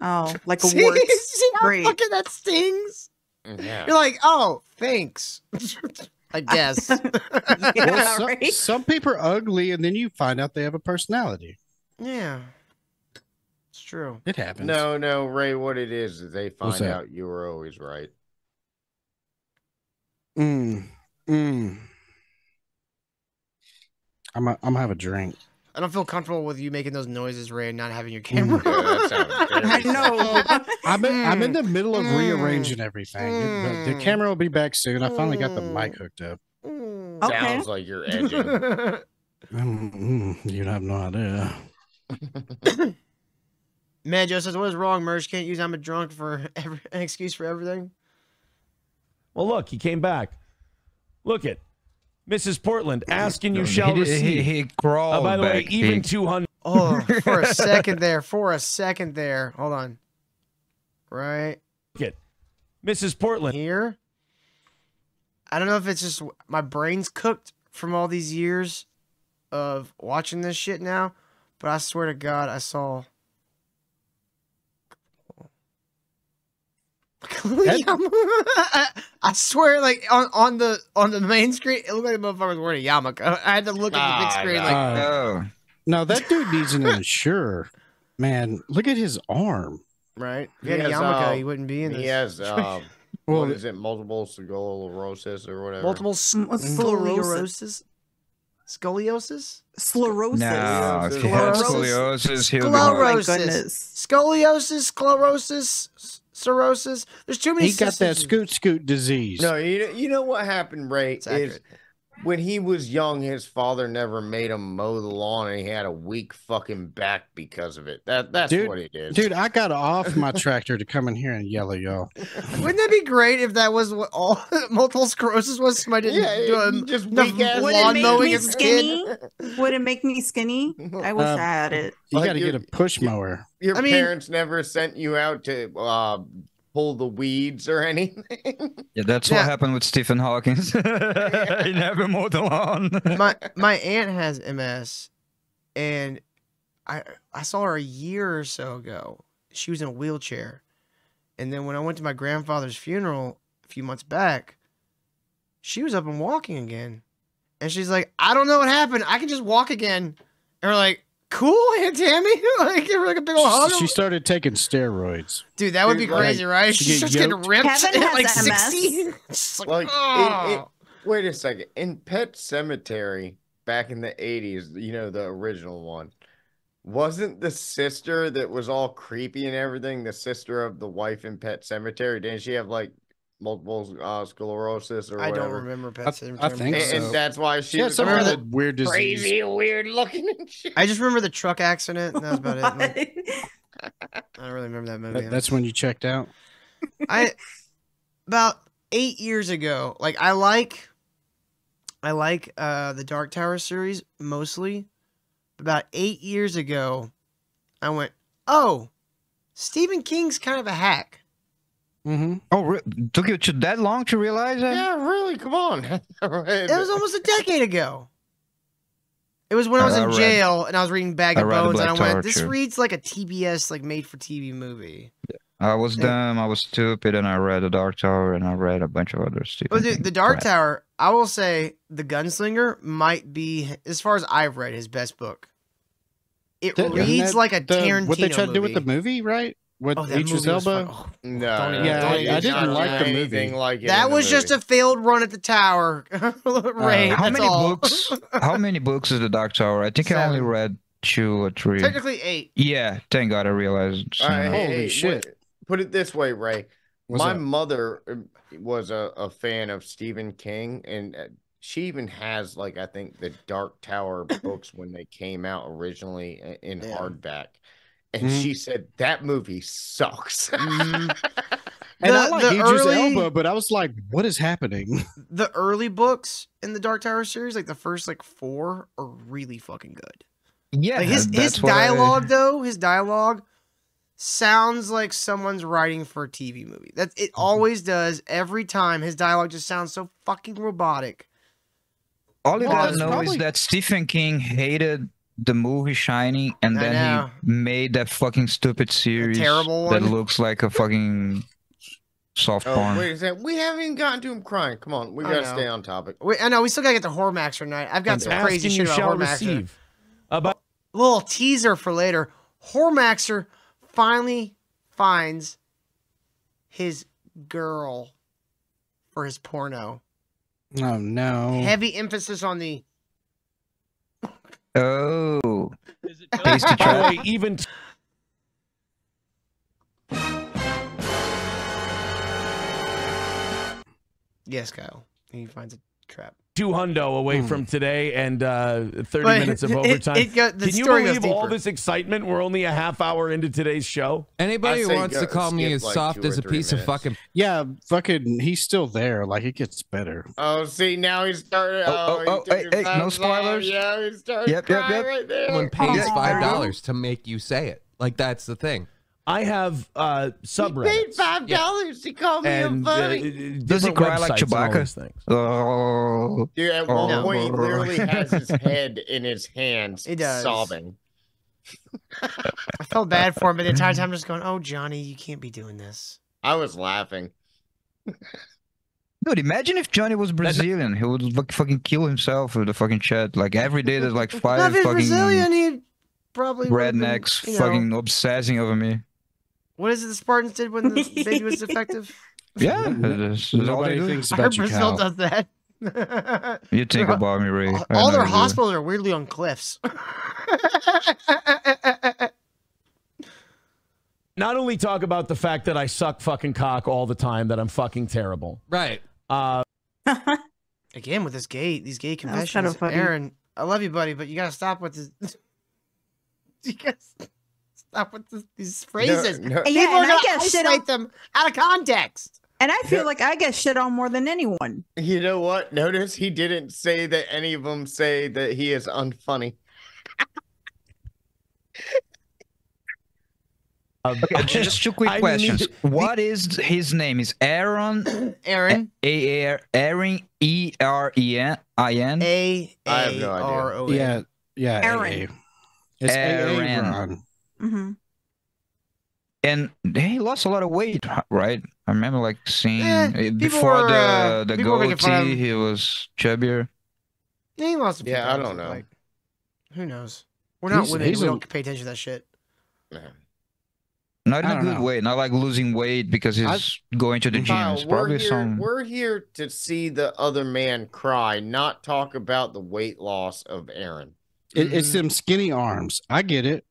Oh, like a See? wart. See how Great. fucking that stings? Yeah. You're like, oh, thanks. I guess. Yeah, Well, some, right? some people are ugly, and then you find out they have a personality. yeah, it's true. It happens. No, no, Ray. What it is is they find out you were always right. Mm, mm. I'm a, I'm gonna have a drink. I don't feel comfortable with you making those noises, Ray, and not having your Mm. camera. Yeah, that sounds very I know. I'm in, I'm in the middle of Mm. rearranging everything. The, the Mm. camera will be back soon. I finally got the mic Mm. hooked up. Mm. Okay. Sounds like you're edging. Mm, mm, you have no idea. Man, Joe says, "What is wrong, Mersh? Can't use I'm a drunk for every, an excuse for everything." Well, look, he came back. Look at Mrs. Portland asking you shall he, receive. he, he crawled Uh, by the way, back. even He- 200. Oh, for a second there, for a second there. Hold on. Right Look at Mrs. Portland. here. I don't know if it's just my brain's cooked from all these years of watching this shit now, but I swear to God, I saw. I, I swear, like on, on the on the main screen, it looked like the motherfucker was wearing a yarmulke. I had to look at the big Ah, screen, no. like, Uh, oh, no, that dude needs an insure. Man, look at his arm. right? If He he had a yarmulke, uh, he wouldn't be in this. He has um, Well, what is it? Multiple sclerosis or whatever. multiple s- Mm, scoliosis. Scoliosis? Sclerosis. no, if you Sclerosis. have scoliosis, he'll be Oh Sclerosis. Scoliosis, sclerosis, s- cirrhosis. There's too many. he got that systems. scoot scoot disease. No, you know, you know what happened, Ray? It's Is accurate. When he was young, his father never made him mow the lawn, and he had a weak fucking back because of it. That that's Dude, what it is. Dude, I got off my tractor to come in here and yell at y'all. Wouldn't that be great if that was what all multiple sclerosis was? Somebody didn't yeah, do a, just enough weak Would lawn it make mowing me as skinny? Would it make me skinny? I wish Um, I had it. You Like got to get a push mower. Your I mean- parents never sent you out to uh, pull the weeds or anything. Yeah, that's Yeah. what happened with Stephen Hawking. he never mowed the lawn. my my aunt has MS, and I I saw her a year or so ago. She was in a wheelchair, and then when I went to my grandfather's funeral a few months back, she was up and walking again, and she's like, "I don't know what happened. I can just walk again." And we're like, "Cool, Aunt Tammy." like, give her like a big old hug. She started taking steroids. Dude, that would be Dude, like, crazy, right? she She get starts getting ripped Kevin at like MS. sixty. It's like, like it, it, oh. wait a second in pet Sematary back in the 80s you know the original one wasn't the sister that was all creepy and everything the sister of the wife in pet Sematary didn't she have like multiple uh, sclerosis or I don't whatever remember I, Pet I Sematary. think and, so. and that's why she She had was some all remember kind of weird disease. crazy weird looking I just remember the truck accident. And that was about it. I don't really remember that movie. That- that's when you checked out. I about eight years ago. Like I like, I like uh the Dark Tower series mostly. About eight years ago, I went, oh, Stephen King's kind of a hack. Mm-hmm. oh, re- took you that long to realize that? yeah really come on It was almost a decade ago. It was when I was I in read- jail and I was reading Bag of Bones, and I went, "This Tower, too. reads like a TBS, like made for TV movie." I was Yeah. dumb. I was stupid, and I read The Dark Tower, and I read a bunch of other Stephen But the, the Dark crap. Tower, I will say, The Gunslinger might be, as far as I've read, his best book. It That- isn't reads that like a the- Tarantino What they tried to do with the movie. movie, right? With Oh, that Idris Elba. oh, no, Don't Yeah, don't I- I didn't like the movie. anything like it That in the was just a failed run at the tower, Ray. How many all. books? How many books is The Dark Tower? I think I only read two or three. Technically eight. Yeah, thank God I realized. All right, sooner. hey, Holy hey, shit. wait, Put it this way, Ray. What's My up? mother uh, was a, a fan of Stephen King, and uh, she even has like I think the Dark Tower books when they came out originally in Yeah. hardback, and Mhm. she said that movie sucks. Mhm. And I like the Idris early- Elba, but I was like, what is happening? The early books in the Dark Tower series, like the first like four, are really fucking good. Yeah, Like his his that's what I- dialogue though, his dialogue sounds like someone's writing for a TV movie. That it Mm-hmm. always does every time. His dialogue just sounds so fucking robotic. All you Well, gotta know probably- is that Stephen King hated the movie Shining, and I then know. he made that fucking stupid series terrible that looks like a fucking soft oh, porn. wait a second. We haven't even gotten to him crying. Come on, we I gotta know. stay on topic. Wait, I know we still gotta get to Hormax tonight. I've got And some crazy shit about shall Hormaxer. receive. About Little teaser for later. Hormaxer finally finds his girl for his porno. oh no. Heavy emphasis on the Oh, tasty by the trap. way, even t- Yes, Kyle. He finds a trap. Two hundo away Hmm. from today and uh, 30 But minutes of it- overtime. it go- the Can you believe all this excitement? We're only a half hour into today's show. Anybody who wants go- to call me as like soft as a three piece of fucking Yeah, fucking, he's still there. Like it gets better. Oh, see now he's starting. Oh, Oh, oh, he oh, hey, hey, no thumbs off. spoilers. Yeah, he started Yep, yep, yep. right there. someone pays Yeah, five there you go. dollars to make you say it. Like that's the thing. I have uh, He paid five dollars to call me a and uh. Does he different cry like websites and all Chewbacca? these things. Oh, Dude, at one Oh. point, he literally has his head in his hands, He does. sobbing. I felt bad for him, but the entire time I'm just going, "Oh, Johnny, you can't be doing this." I was laughing. dude! Imagine if Johnny was Brazilian. He would fucking kill himself with the fucking chat. Like every day, there's like Well, five if he's fucking Brazilian, he probably would've been, rednecks you know- fucking obsessing over me. What is it the Spartans did when the baby was defective? Yeah, that's, that's all they Nobody thinks I heard about you, Brazil Cal. does that. You think about me, Ray. all all their hospitals are weirdly on cliffs. Not only talk about the fact that I suck fucking cock all the time, that I'm fucking terrible. Right. Uh, Again with this gay, these gay was kinda confessions. Aaron. I love you, buddy, but you gotta stop with this. you gotta stop with this, these phrases. no. People Yeah, are gonna get shit isolate on- them out of context. And I feel Yeah. like I get shit on more than anyone. You know what? Notice he didn't say that any of them say that he is unfunny. Um, okay, just two quick I questions. need- What is his name? Is Aaron? Aaron. A A Aaron E R E N I N. A I have no idea. R O N. Yeah, yeah. Aaron. AA. It's Aaron. AA Ron. hmm And he lost a lot of weight, right? I remember like seeing before were, the uh, the people were making fun of goatee, he was chubbier. Yeah, he lost a few Yeah, I don't know. Like, who knows? We're not He's- women. he's we a- don't pay attention to that shit. Not in a good know. way, not like losing weight because he's going to the gym. Kyle, we're probably here, some. we're here to see the other man cry, not talk about the weight loss of Aaron. It, it's them skinny arms. I get it.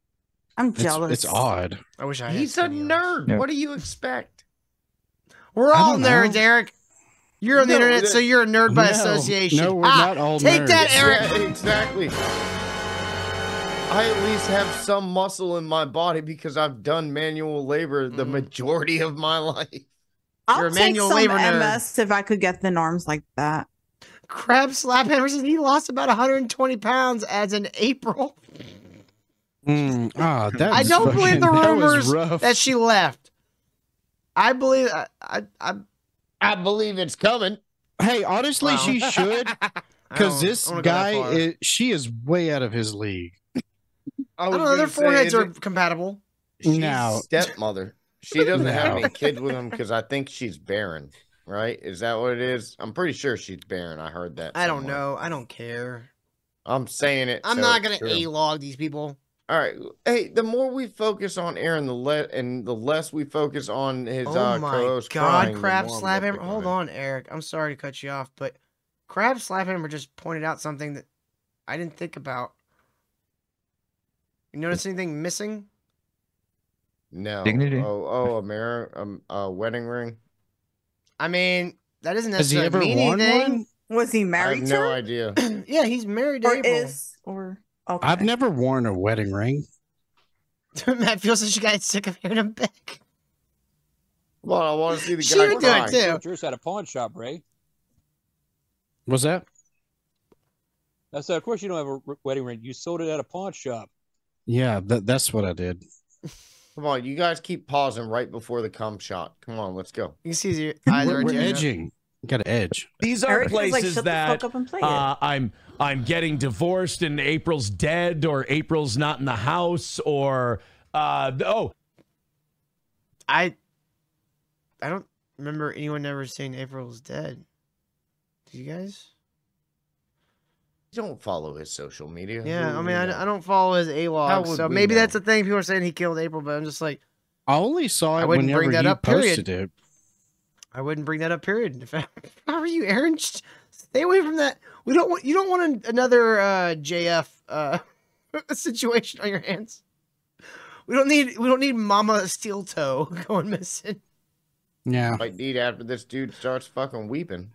I'm jealous. it's odd. I wish I. had He's a skinny nerd. Yeah. What do you expect? We're all nerds, know. Eric. You're on the internet, that- so you're a nerd by No, association. no, we're Ah, not all Take that, nerds. Eric. Yeah, exactly. I at least have some muscle in my body because I've done manual labor the Mhm. majority of my life. I'll You're a take manual some labor nerd. MS if I could get the arms like that. Crab slap hammer says he lost about 120 pounds as in April. Mm, ah, that's I don't believe the rumors rough. that she left. I believe I I, I, I believe it's coming. Hey, honestly, Wow. she should because this I don't go that guy, is, she is way out of his league. I don't know. Their foreheads are compatible. She's Now- stepmother. She doesn't have any kids with him because I think she's barren. Right? Is that what it is? I'm pretty sure she's barren. I heard that. I don't know. I don't care. I'm saying it. I'm so not gonna a log these people. All right. Hey, the more we focus on Aaron, the le- and the less we focus on his Oh uh, my co-host god, crying, Crab more I'm Slap gonna Hammer. pick Hold on, Eric. I'm sorry to cut you off, but Crab Slap Hammer just pointed out something that I didn't think about. You notice anything missing? No. Dignity. Oh, oh, a mirror, um, a wedding ring. I mean, that doesn't Has he necessarily ever mean worn anything. one? Was he married? I married have to no her? idea. yeah, he's married to or April. is or okay. I've never worn a wedding ring. Matt feels like she got sick of hearing him beg. Well, I want to see the She guy would do it cry. too. Yours at a pawn shop, Ray. What's that? I said, of course you don't have a wedding ring. You sold it at a pawn shop. Yeah, that, that's what I did. Come on, you guys keep pausing right before the cum shot. Come on, let's go. You see his eyes We're, we're edging. Got an edge. These are Eric was like, places the that fuck up and play uh, I'm I'm getting divorced and April's dead or April's not in the house or uh, oh I I don't remember anyone ever saying April's dead. Do you guys? You don't follow his social media. Yeah, Who I mean, I. I don't follow his A How log, so maybe know? that's the thing. People are saying he killed April, but I'm just like, I only saw I it wouldn't whenever bring that you up, period. posted it. I wouldn't bring that up. Period. If I- How are you, Aaron? Just Stay away from that. We don't want you don't want an, another uh, JF uh, situation on your hands. We don't need we don't need Mama Steel Toe going missing. Yeah. Might need after this dude starts fucking weeping.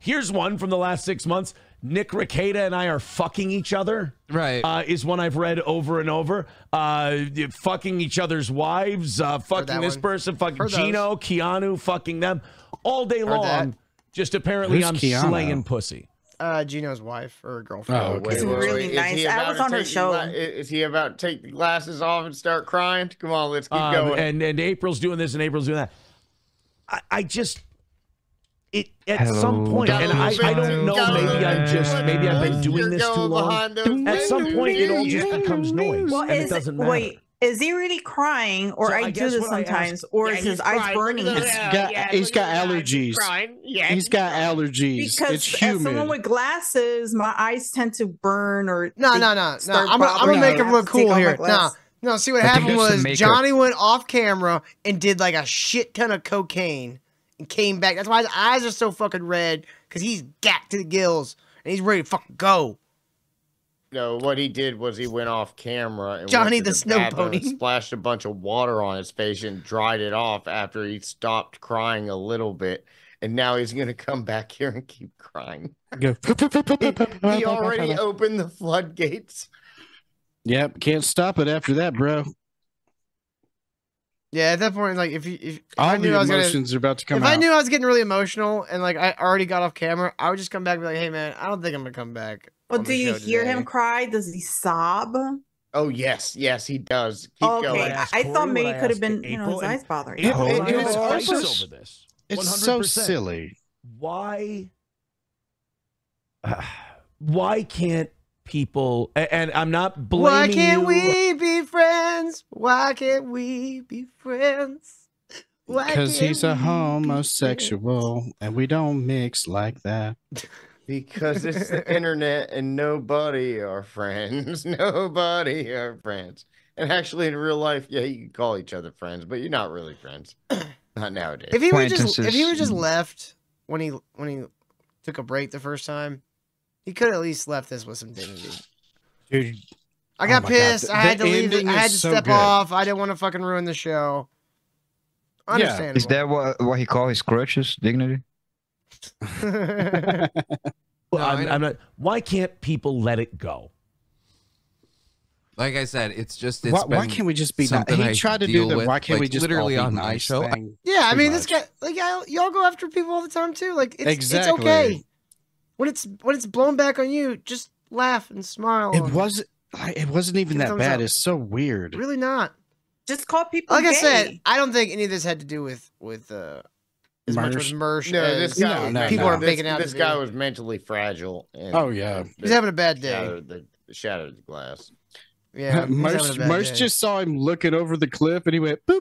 here's one from the last six months. Nick Rekieta and I are fucking each other. Right. Uh, is one I've read over and over. Uh, fucking each other's wives, uh, fucking this one. person, fucking Heard those. Gino, Keanu, fucking them all day Heard long. that. Just apparently Who's I'm Keanu? slaying pussy. Uh, Gino's wife or girlfriend. Oh, okay. He's really Is nice. he I was on her show. gla- Is he about to take the glasses off and start crying? Come on, let's keep Um, going. and and April's doing this and April's doing that. I, I just it at some point, and I, I don't know. Maybe I'm just maybe I've been doing this too long. At some point, it all just becomes noise, Well, and it is doesn't matter. wait, is he really crying, or So I, I do this what I sometimes, or Yeah, is his he's eyes burning? He's got- Yeah, he's look got at that. He's allergies. Yeah, He's got allergies. Because it's as someone with glasses, my eyes tend to burn or No, no, no, no. I'm gonna, I'm gonna make him look have to take cool here. No, no. See what I happened was. Johnny went off camera and did like a shit ton of cocaine and came back. That's why his eyes are so fucking red because he's gacked to the gills and he's ready to fucking go. No, what he did was he went off camera and Johnny went to the snow bathroom and pony. splashed a bunch of water on his face and dried it off after he stopped crying a little bit. And now he's gonna come back here and keep crying. Go. He already opened the floodgates. Yep, can't stop it after that, bro. Yeah, at that point, like if you, if, if I knew I was gonna, emotions are about to come if out. I knew I was getting really emotional and like I already got off camera, I would just come back and be like, "Hey man, I don't think I'm gonna come back." Well, on do you show hear him cry? Does he sob? Oh yes, yes, he does. Keep okay, going. I, I thought maybe it could have been, you know, his eyes bothering. him. April it- and I it's have also over this. It's so 100%. silly. Why? why can't people? a- And I'm not blaming Why can't you. we be friends? Why can't we be friends? Why Because he's a homosexual and we don't mix like that. Because it's the internet and nobody are friends. Nobody are friends. And actually, in real life, yeah, you can call each other friends, but you're not really friends. Not nowadays. If he would just if he would just left when he when he took a break the first time, he could at least left this with some dignity. Dude, I got Oh my God, pissed. the- I had the to leave. it- I had to so step good. off. I didn't want to fucking ruin the show. Understandable. Is that what what he called his crutches? Dignity? Well, I'm, I'm not. Why can't people let it go? Like I said, it's just it's why, why can't we just be nice? He I tried to do deal the with, why can't we just literally be on my nice show? Thing Yeah, I too mean, this guy, like, y'all, y'all go after people all the time too. Like, it's it's okay when it's when it's blown back on you. Just laugh and smile. It wasn't. Like, It wasn't even Give that bad. up. It's so weird. really not. Just call people Like I said, I don't think any of this had to do with with uh as much with Mersh? Mersh. no, as this guy, No, was no, mentally- people are this, making out. This guy was mentally fragile. And Oh, yeah. He's having a bad day. Shattered the, shattered the glass. Yeah, he's Mersh, Mersh just saw him looking over the cliff and he went boop.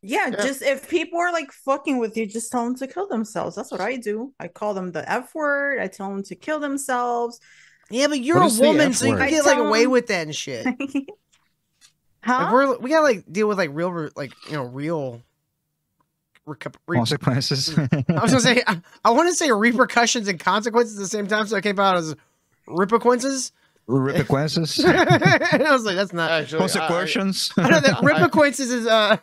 Yeah, just if people are like fucking with you, just tell them to kill themselves. That's what I do. I call them the F word. I tell them to kill themselves. Yeah, but you're a woman, so you can get like away with that and shit. Like we're we gotta like deal with like real like you know real. Recu- Consequences. I was gonna say I, I want to say repercussions and consequences at the same time, so I came out as reperquences. Repercussions. and I was like, that's not. Actually, I- Consequences. I know that reperquences is uh,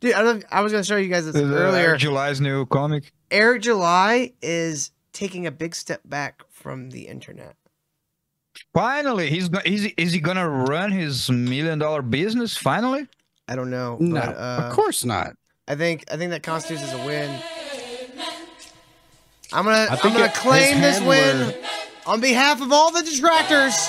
dude. I don't. I was gonna show you guys this earlier. July's new comic. Eric July is taking a big step back from the internet. Finally, he's go- is he, is he gonna run his million dollar business? Finally, I don't know. No, but, uh, of course not. I think I think that constitutes as a win. I'm gonna I I'm gonna it- claim his this win handler- on behalf of all the detractors.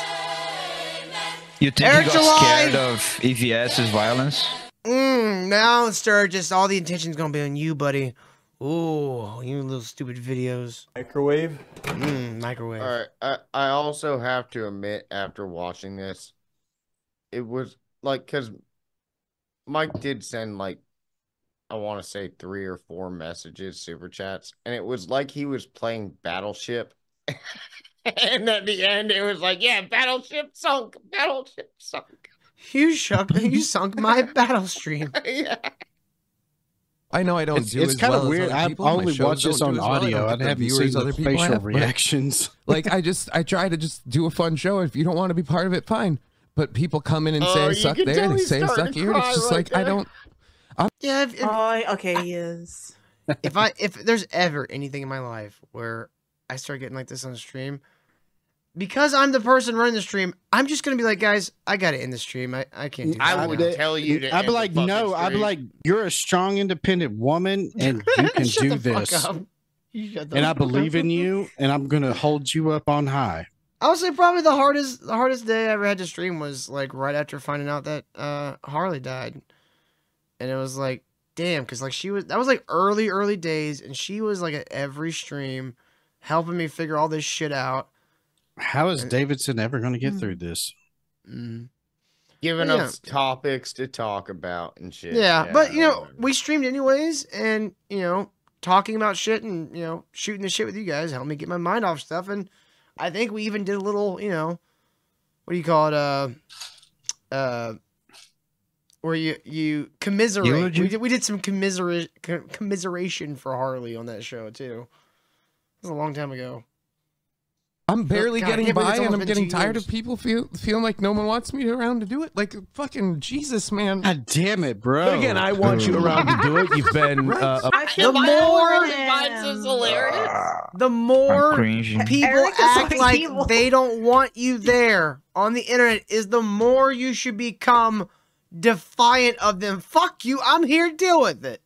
you think Eric he got July. scared of EVS's violence? Mm, now Sturgis, all the intention's gonna be on you, buddy. Ooh, you little stupid videos. Microwave. Mm, microwave. All right. I, I also have to admit, after watching this, it was like because Mike did send like I want to say three or four messages, super chats, and it was like he was playing Battleship. and at the end, it was like, "Yeah, Battleship sunk, Battleship sunk." You sunk, you sunk my battle stream. yeah. I know I don't It's, do it's as kind well of weird. I've people. Only shows watched this on audio. well. I don't I haven't viewers seen other people facial have, reactions. like I just I try to just do a fun show. If you don't want to be part of it, fine. But people come in and Oh, say you suck there and they say starting suck here. and It's just right like I don't. Yeah, if, if, Oh, okay, he is. if I if there's ever anything in my life where I start getting like this on stream, because I'm the person running the stream, I'm just gonna be like, guys, I gotta end the stream. I, I can't do this. I would tell you to. I'd be like, fucking no. I'd be like, you're a strong, independent woman, and you can Shut do the fuck this. up. Shut the And I fuck up. believe in you, and I'm gonna hold you up on high. I would say probably the hardest the hardest day I ever had to stream was like right after finding out that uh Harley died. And it was like, damn, because like she was that was like early, early days, and she was like at every stream helping me figure all this shit out. How is Davidson ever gonna get Hmm. through this? Mm. giving Yeah. us topics to talk about and shit. Yeah, but you know, whatever. we streamed anyways, and you know, talking about shit and you know, shooting the shit with you guys helped me get my mind off stuff. And I think we even did a little, you know, what do you call it? Uh, uh, where you you commiserate. Eulogy? We did, we did some commiserate commiseration for Harley on that show too. It was a long time ago. I'm barely God, getting by, and I'm getting tired years. of people feel feeling like no one wants me around to do it. Like fucking Jesus, man. God damn it, bro! But again, I want you around to do it. You've been uh, a- I The feel bad more- for him. The more people act so like evil. they don't want you there on the internet is the more you should become defiant of them. Fuck you. I'm here. Deal with it.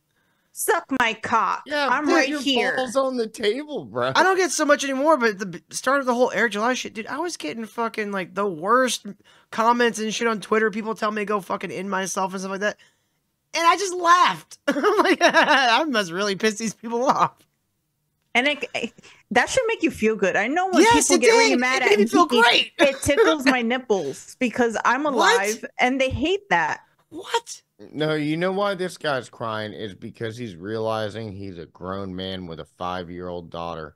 Suck my cock. Yeah, I'm put right your here. balls on the table, bro. I don't get so much anymore, but the start of the whole Eric July shit, dude, I was getting fucking like the worst comments and shit on Twitter. People tell me to go fucking in myself and stuff like that. And I just laughed. I'm like, I must really piss these people off. And it, it- that should make you feel good. I know when Yes, people it get really did. mad It at me me, feel great. it tickles my nipples because I'm What? alive and they hate that. What? No, you know why this guy's crying is because he's realizing he's a grown man with a five-year-old daughter,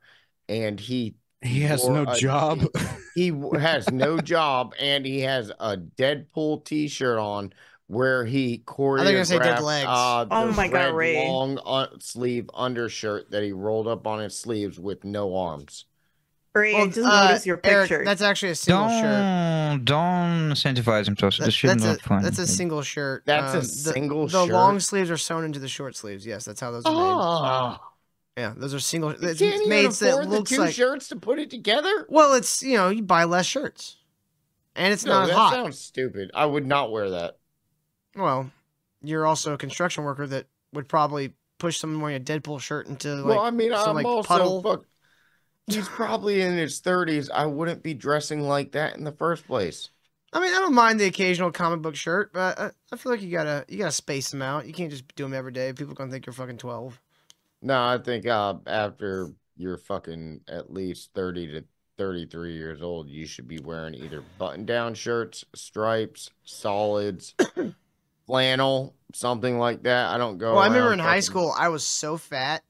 and he He has no a- job. He, he has no job, and he has a Deadpool T-shirt on where he choreographed I think I say dead uh, legs. Oh my God, Ray. long uh, sleeve undershirt that he rolled up on his sleeves with no arms. Ray, Well, just uh, noticed your Eric, picture. that's actually a single shirt. Don't don't incentivize himself. That- This shit that's not a fun. that's a single shirt. That's a Um, the- single the, shirt? long sleeves are sewn into the short sleeves. Yes, that's how those are made. Oh, Yeah, those are single. you It's can't even made so afford it the two like. shirts to put it together. Well, it's you know you buy less shirts, and it's no, not that hot. That sounds stupid. I would not wear that. Well, you're also a construction worker that would probably push someone wearing a Deadpool shirt into like well, I mean, some I'm like also puddle. fuck. He's probably in his 30s. I wouldn't be dressing like that in the first place. I mean, I don't mind the occasional comic book shirt, but I, I feel like you gotta you gotta space them out. You can't just do them every day. People gonna think you're fucking twelve. No, I think uh, after you're fucking at least 30 to 33 years old, you should be wearing either button down shirts, stripes, solids, flannel, something like that. I don't go. Well, I remember in high school, I was so fat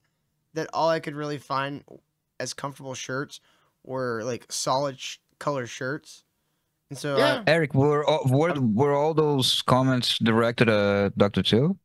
that all I could really find as comfortable shirts were like solid sh- color shirts, and so uh, Yeah. Eric, were all, were were all those comments directed at Doctor Two?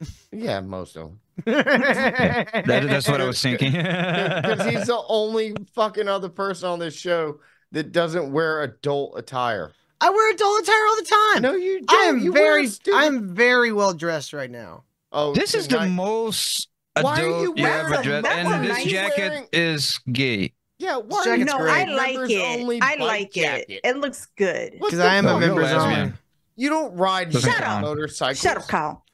Yeah, most of them. I, That, that's what I was thinking. Because he's the only fucking other person on this show that doesn't wear adult attire. I wear adult attire all the time. No, you I don't. am You very, I'm very well dressed right now. Oh, this is the most Why are you adult you wearing- ever dressed, that's a and this nice jacket wearing- is gay. Yeah, why This jacket's no, great. I like members it. I like jacket? it. It looks good. Because I am a fuck? You're members lesbian. only. You don't ride Doesn't shit count. motorcycles. Shut up, Kyle.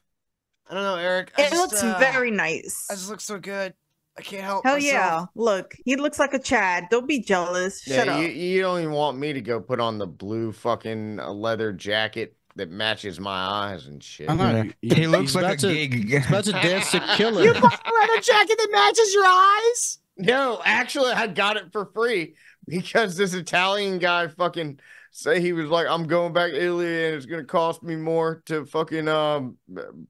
I don't know, Eric. I It just, looks uh, very nice. I just look so good. I can't help. Hell myself. yeah. Look, he looks like a Chad. Don't be jealous. Shut Yeah, up. you, you don't even want me to go put on the blue fucking leather jacket that matches my eyes and shit. I know. Yeah. He looks he's like a to- gay. He's about to dance to kill You it. bought a leather jacket that matches your eyes. No, actually, I got it for free because this Italian guy fucking say he was like, "I'm going back to Italy and it's gonna cost me more to fucking um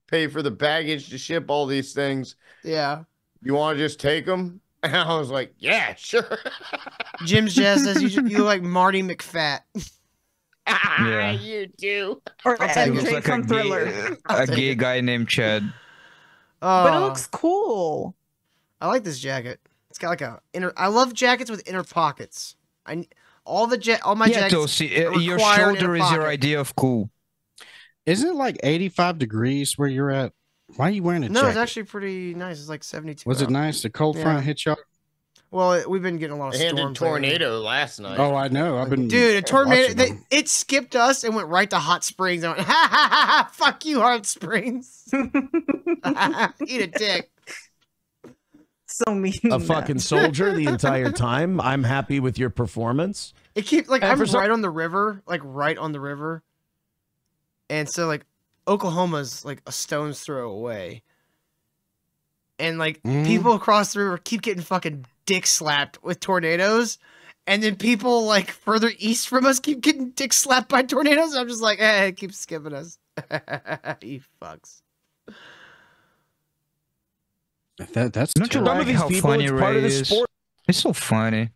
pay for the baggage to ship all these things. Yeah. You want to just take them?" And I was like, "Yeah, sure." Jim's Jazz says you, you look like Marty McFat. Yeah. you do. or I'll take He it. looks MJ like a from Thriller. gay, a gay it. guy named Chad. Oh, But it looks cool. I like this jacket. It's got like a inner. I love jackets with inner pockets. I all the ja- all my yeah, jackets. Tosi, uh, your shoulder is your idea of cool. Isn't it like 85 degrees where you're at? Why are you wearing a No, jacket? it's actually pretty nice. It's like seventy-two. Was it nice? The cold Yeah. front hit y'all? Well, we've been getting a lot of They had a storms. lately. tornado last night. Oh, I know. I've been Dude, a tornado. They, it skipped us and went right to Hot Springs. I went, ha ha ha ha! Fuck you, Hot Springs. Eat a dick. So mean. A fucking soldier the entire time. I'm happy with your performance. It keeps like And I'm for some- right on the river, like right on the river, and so like Oklahoma's like a stone's throw away, and like Mm. people across the river keep getting fucking dick slapped with tornadoes, and then people like further east from us keep getting dick slapped by tornadoes. I'm just like, eh, keep skipping us, he fucks. That, that's Don't you terrible. Some of like these how people, funny it's part of Ray the is? sport. It's so funny.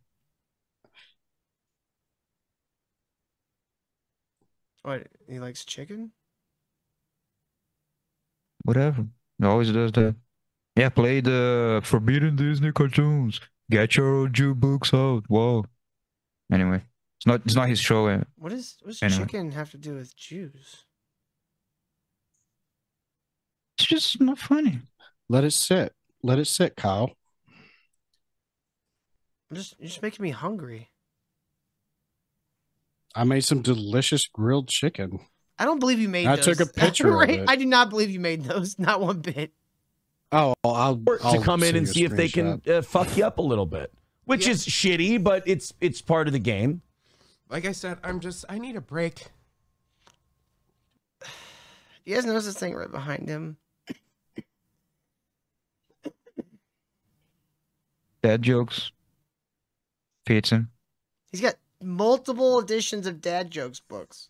What he likes chicken? Whatever. He always does that. Yeah, play the Forbidden Disney cartoons. Get your Jew books out. Whoa. Anyway, it's not it's not his show. eh. What is what does Anyway. chicken have to do with Jews? It's just not funny. Let it sit. Let it sit, Kyle. I'm just you're just making me hungry. I made some delicious grilled chicken. I don't believe you made I those. took a picture of Right? it. I do not believe you made those. Not one bit. Oh, I'll, to I'll come in and see if they can uh, fuck you up a little bit, which is shitty, but it's it's part of the game. Like I said, I'm just I need a break. You guys notice this thing right behind him? Dad jokes. Feeds him. He's got multiple editions of dad jokes books.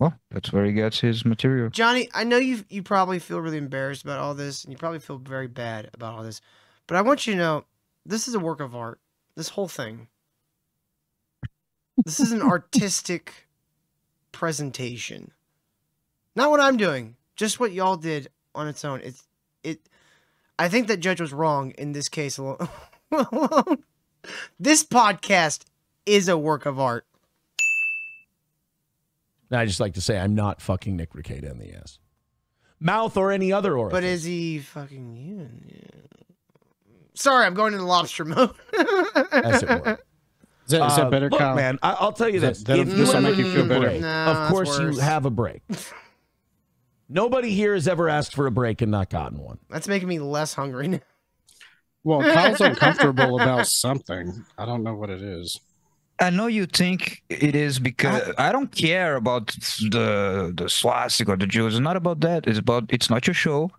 Well, that's where he gets his material. Johnny, I know you you probably feel really embarrassed about all this, and you probably feel very bad about all this, but I want you to know this is a work of art. This whole thing. This is an artistic presentation. Not what I'm doing, just what y'all did on its own. It's it. I think that Judge was wrong in this case alone. this podcast is a work of art. And I just like to say I'm not fucking Nick Rekieta in the ass, mouth or any other orifice. But is he fucking you? Sorry, I'm going into lobster mode. As it were. Is that, is that Uh, better, look, Kyle? man, I, I'll tell you Is that- this: that'll- if this'll make you feel better. No, of course you have a break. Nobody here has ever asked for a break and not gotten one. That's making me less hungry now. Well, Kyle's uncomfortable about something. I don't know what it is. I know you think it is because I, don't care about the the swastika or the Jews. It's not about that. It's about it's not your show.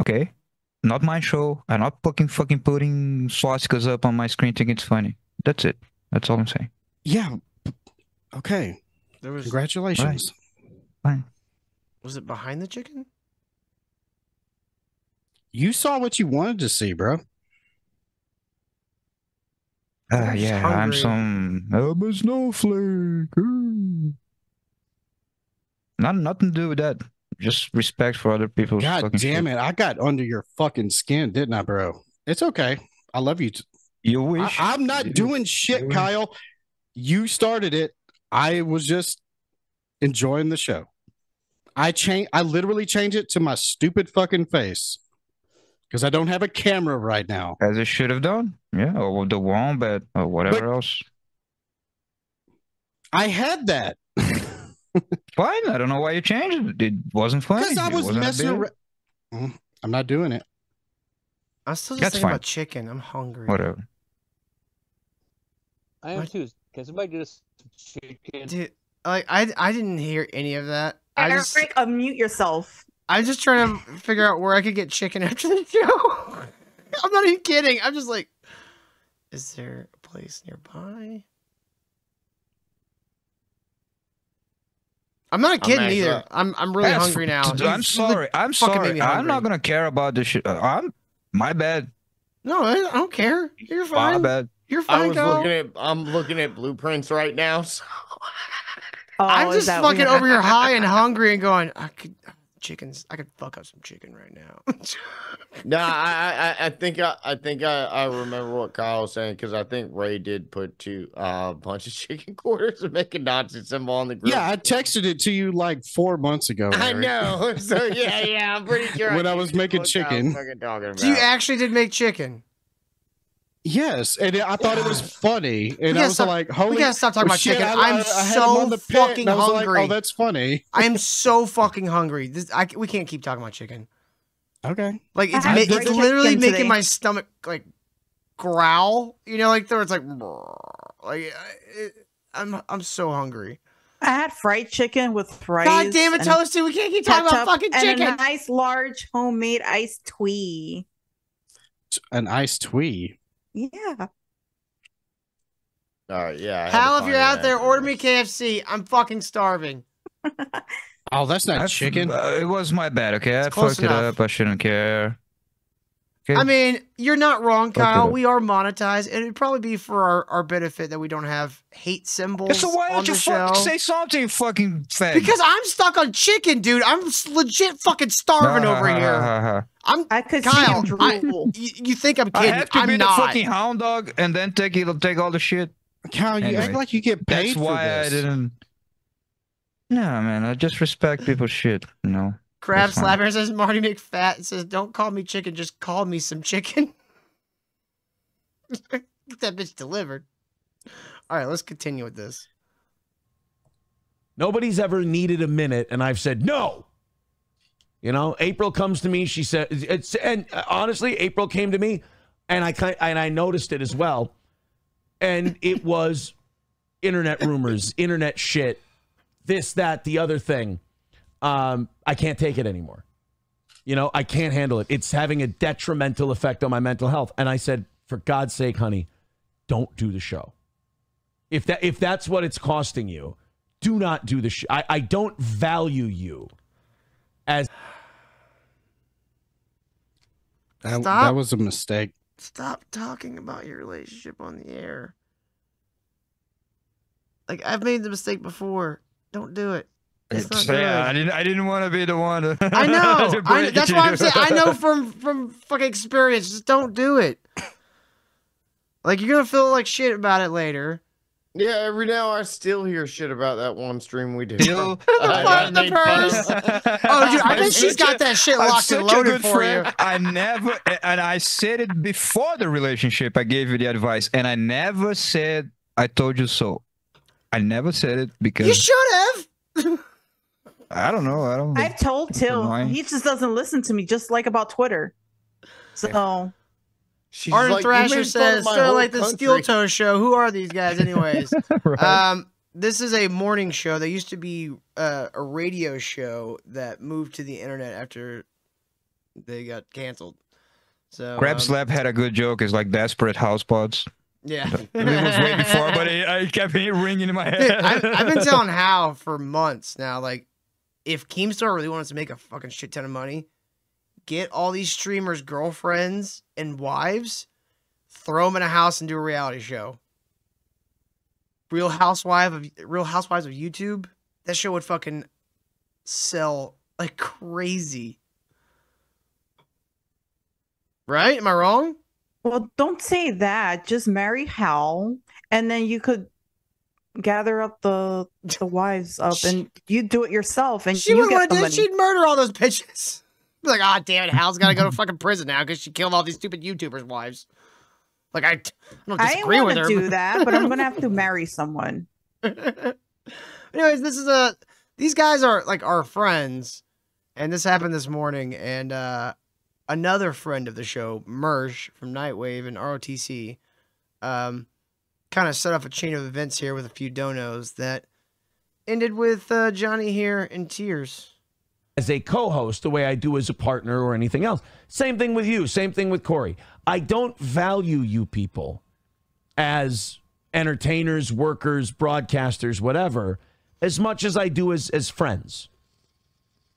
Okay? Not my show. I'm not fucking fucking putting swastikas up on my screen thinking it's funny. That's it. That's all I'm saying. Yeah. Okay. There was Congratulations. Fine. was it behind the chicken? You saw what you wanted to see, bro. Just ah, yeah, I'm some I'm a snowflake. Hmm. Not nothing to do with that. Just respect for other people's God damn shit. it. I got under your fucking skin, didn't I, bro? It's okay. I love you. t- You I, wish. I'm not You- doing shit, you wish. Kyle. You started it. I was just enjoying the show. I change. I literally changed it to my stupid fucking face because I don't have a camera right now. As it should have done. Yeah, or with the wombat or whatever But- else. I had that Fine. I don't know why you changed it. It wasn't funny. because I was messing bit- around. Mm, I'm not doing it. I'm still just That's thinking fine. about chicken. I'm hungry. Whatever. I am What? too. Can somebody get us chicken? Dude, like I I didn't hear any of that. I just Eric, unmute yourself. I'm just trying to figure out where I could get chicken after the show. I'm not even kidding. I'm just like, is there a place nearby? I'm not I'm kidding either. I'm I'm really That's- hungry now. I'm sorry. I'm sorry. I'm not gonna care about this shit. Uh, I'm my bad. No, I I don't care. You're fine. My bad. You're I fine, was Kyle. looking at I'm looking at blueprints right now. So Oh, I'm just fucking weird? over here high and hungry and going, I could chickens. I could fuck up some chicken right now. no, I, I I- I think I I think I, I remember what Kyle was saying because I think Ray did put two uh, a bunch of chicken quarters and make a Nazi symbol on the group. Yeah, I texted it to you like four months ago. I know. So yeah, yeah, I'm pretty sure. When I knew was making what Kyle was chicken. fucking talking about. you actually did make chicken? Yes, and I thought it was funny, and gotta I was stop- like, we "Holy gotta stop talking about shit, chicken. I- I'm I- I so the fucking and I like, oh, hungry. oh, that's funny. I am so fucking hungry. This I we can't keep talking about chicken. Okay, Like it's ma- it's literally making today. my stomach like growl. You know, like there it's like like I- it, I'm I'm so hungry. I had fried chicken with rice. God damn it, Toasty! We can't keep talking about ketchup fucking and chicken. a nice large homemade iced twee. an iced twee. Yeah. All right, yeah. I had to Hal, if you're out there, order me KFC. I'm fucking starving. Oh, that's not I- chicken. uh, it was my bad. Okay, I close fucked it up. I shouldn't care. Okay. I mean, you're not wrong, Kyle. We are monetized. and It'd probably be for our, our benefit that we don't have hate symbols so why don't you fucking say something, fucking fag? Because I'm stuck on chicken, dude. I'm legit fucking starving Ha, over ha, here. ha, ha. I'm I could Kyle. see I, you, you think I'm I kidding? have to I'm be not. the fucking hound dog and then take it, take all the shit. Kyle, you act like you get paid That's for why this. I didn't. No, man, I just respect people's shit. You know. Crab Slapper says Marty McFat says, "Don't call me chicken, just call me some chicken." Get that bitch delivered. All right, let's continue with this. Nobody's ever needed a minute, and I've said no. You know, April comes to me. She said, "It's and uh, honestly, April came to me, and I ki- and I noticed it as well, and it was internet rumors, internet shit, this, that, the other thing. Um, I can't take it anymore. You know, I can't handle it. It's having a detrimental effect on my mental health. And I said, for God's sake, honey, don't do the show. If that if that's what it's costing you, do not do the show. I, I don't value you as That, Stop. that was a mistake. Stop talking about your relationship on the air. Like I've made the mistake before. Don't do it. It's not good. yeah, I didn't. I didn't want to be the one. To, I know. to I, that's it why I'm saying I know from from fucking experience. Just don't do it. Like you're gonna feel like shit about it later. Yeah, every now I still hear shit about that one stream we did. You- I- I the made fun of- purse. Oh, dude, I I'm bet she's such got a- that shit locked such and a loaded good for friend. you. I never, and I said it before the relationship. I gave you the advice, and I never said I told you so. I never said it because You should have. I don't know. I don't. I've told Til. He just doesn't listen to me, just like about Twitter. So She's Arden like, Thrasher made fun of says, my "So like the. Steel Toe Show. Who are these guys, anyways?" Right. Um, this is a morning show. They used to be uh, a radio show that moved to the internet after they got canceled. So Grab um, Slap had a good joke. It's like desperate house pods. Yeah, It was way before, but it, I kept it ringing in my head. Dude, I've, I've been telling Hal for months now. Like, if Keemstar really wants to make a fucking shit ton of money, get all these streamers' girlfriends and wives, throw them in a house and do a reality show. Real Housewife of Real Housewives of YouTube. That show would fucking sell like crazy. Right? Am I wrong? Well, don't say that. Just marry Hal, and then you could gather up the the wives up, and you do it yourself, and She you wouldn't get want the to do it. money. She'd murder all those bitches. Be like, ah, damn it, Hal's got to go to fucking prison now because she killed all these stupid YouTubers' wives. Like, I, I don't I disagree want with her. do that, but I'm gonna have to marry someone. Anyways, this is a. These guys are like our friends, and this happened this morning. And uh another friend of the show, Mersh from Nightwave and ROTC, um, kind of set off a chain of events here with a few donos that ended with uh, Johnny here in tears. as a co-host the way I do as a partner or anything else. Same thing with you. Same thing with Corey. I don't value you people as entertainers, workers, broadcasters, whatever, as much as I do as as friends.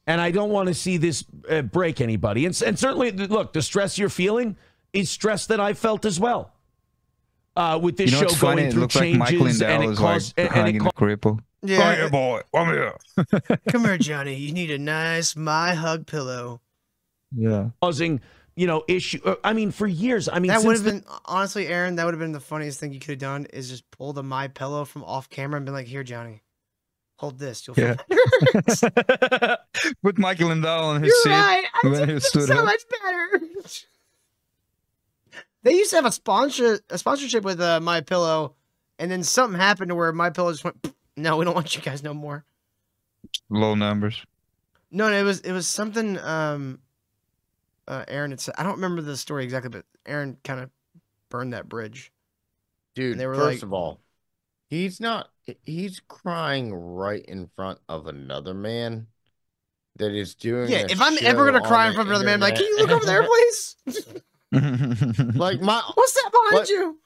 And I don't want to see this uh, break anybody. And, and certainly, look, the stress you're feeling is stress that I felt as well. Uh, with this you know show what's funny? going It through looks like changes, Mike and Lindell it is caused, like and, and it hanging the cripple. Yeah. Come here, boy. Come here. Come here, Johnny. You need a nice my hug pillow. Yeah. causing you know issue. uh, I mean, for years. I mean, that would have been honestly, Aaron. That would have been the funniest thing you could have done. Is just pull the my pillow from off camera and be like, "Here, Johnny, hold this. You'll feel Yeah. better." Put Michael Lindell on his You're seat right. I when do he stood so up. much better. they used to have a sponsor a sponsorship with uh, My Pillow, and then something happened to where My Pillow just went. No, we don't want you guys no more. Low numbers. No, no, it was it was something. Um, uh, Aaron had said. I don't remember the story exactly, but Aaron kind of burned that bridge. Dude, And they were first like- of all, he's not. He's crying right in front of another man that is doing. Yeah, a if I'm ever gonna cry in front of the another man, I'm like, can you look over there, please? like my, What's that behind What? you?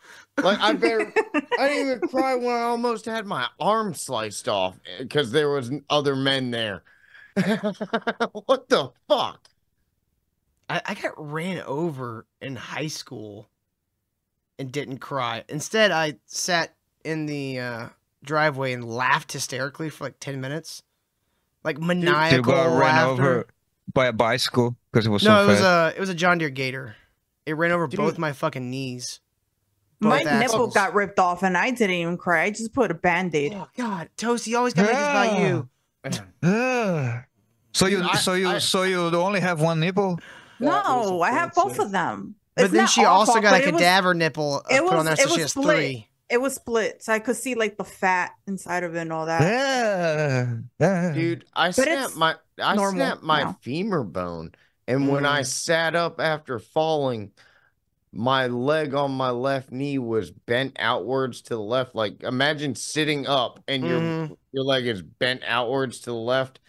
like I better. I didn't even cry when I almost had my arm sliced off because there was other men there. what the fuck? I, I got ran over in high school and didn't cry. Instead, I sat in the uh, driveway and laughed hysterically for like 10 minutes. Like You maniacal got ran laughter. over by a bicycle because it was no, so it was a it was a John Deere Gator. It ran over Dude. both my fucking knees. My Both nipple got ripped off, and I didn't even cry. I just put a band aid. Oh God, Toasty, always got to make this about you. So you, I- so you, I- so you only have one nipple? No, I have both of them. But It's then she awful, also got a but it was- cadaver nipple uh, it put on there, so she has split. three. It was split, so I could see like the fat inside of it and all that. Yeah. yeah. Dude, I But snapped my I normal snapped my now. femur bone, and when I Mm. sat up after falling, my leg on my left knee was bent outwards to the left. Like imagine sitting up and your Mhm. your leg is bent outwards to the left.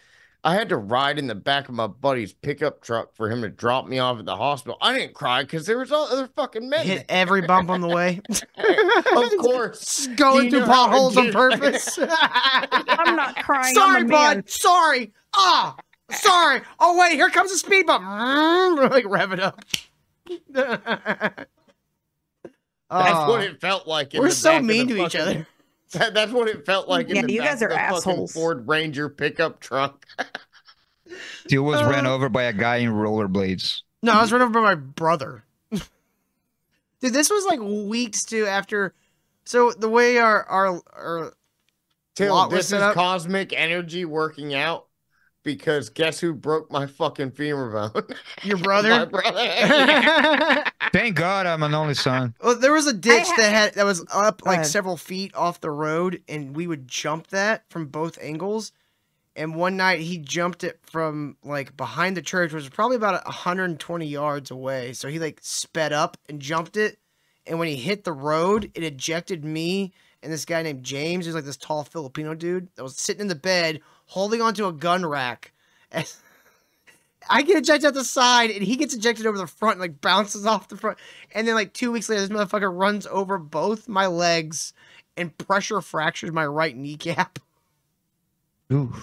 I had to ride in the back of my buddy's pickup truck for him to drop me off at the hospital. I didn't cry because there was all other fucking men. Hit every bump on the way. of course. Going through know how I potholes on purpose. I'm not crying. Sorry, I'm a man. bud. Sorry. Ah, sorry. Oh wait, here comes a speed bump. Mm, like rev it up. That's what Oh. it felt like. In We're the so back mean the to each other. That, that's what it felt like in Yeah, the you back guys of are the fucking assholes. Ford Ranger pickup truck. He was ran Uh, over by a guy in rollerblades. No, I was run over by my brother. Dude, this was like weeks too after. So the way our our our Til lot was this set is up. cosmic energy working out because guess who broke my fucking femur bone? Your my brother. brother. Thank God I'm an only son. well, there was a ditch ha- that had that was up Go like ahead. several feet off the road, and we would jump that from both angles. And one night he jumped it from like behind the church, which was probably about 120 yards away. So he like sped up and jumped it. And when he hit the road, it ejected me and this guy named James, who's like this tall Filipino dude that was sitting in the bed holding onto a gun rack. And I get ejected out the side, and he gets ejected over the front, and like bounces off the front. And then like two weeks later, this motherfucker runs over both my legs and pressure fractures my right kneecap.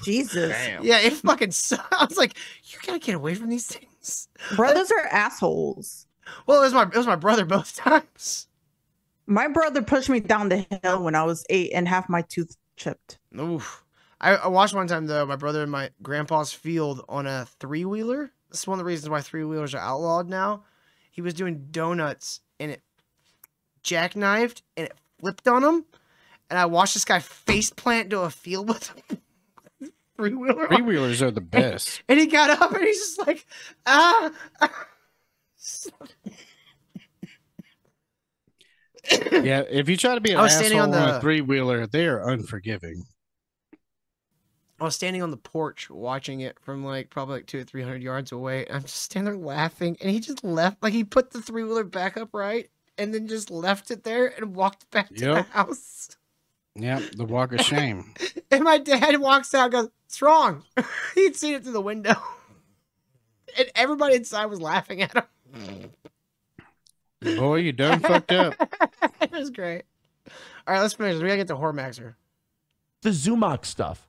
Jesus. Damn. Yeah, it fucking sucks. I was like, you gotta get away from these things. Brothers are assholes. Well, it was my it was my brother both times. My brother pushed me down the hill when I was eight and half my tooth chipped. Oof. I, I watched one time though, my brother in my grandpa's field on a three wheeler. This is one of the reasons why three wheelers are outlawed now. He was doing donuts and it jackknifed and it flipped on him. And I watched this guy face plant into a field with a three wheeler. Three wheelers are the best. And he got up and he's just like, ah. yeah, if you try to be an asshole standing on on, the- a three wheeler, they are unforgiving. I was standing on the porch watching it from like probably like two or three hundred yards away. I'm just standing there laughing, and he just left. Like he put the three wheeler back up right, and then just left it there and walked back to the house. Yeah, the walk of shame. And my dad walks out, and goes, "What's wrong?" He'd seen it through the window, and everybody inside was laughing at him. Boy, you done fucked up. it was great. All right, let's finish. We gotta get to Hormaxer. the Zumach stuff.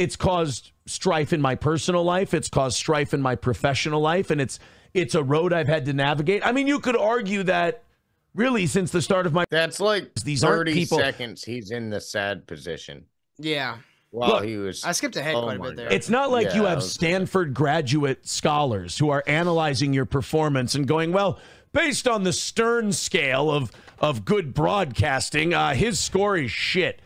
It's caused strife in my personal life. It's caused strife in my professional life, and it's it's a road I've had to navigate. I mean, you could argue that really since the start of my That's like These 30 people- seconds he's in the sad position Yeah, while Look, he was. I skipped ahead Oh quite a my bit there. God. It's not like Yeah, you have was- Stanford graduate scholars who are analyzing your performance and going, well, based on the Stern scale of of good broadcasting, uh, his score is shit.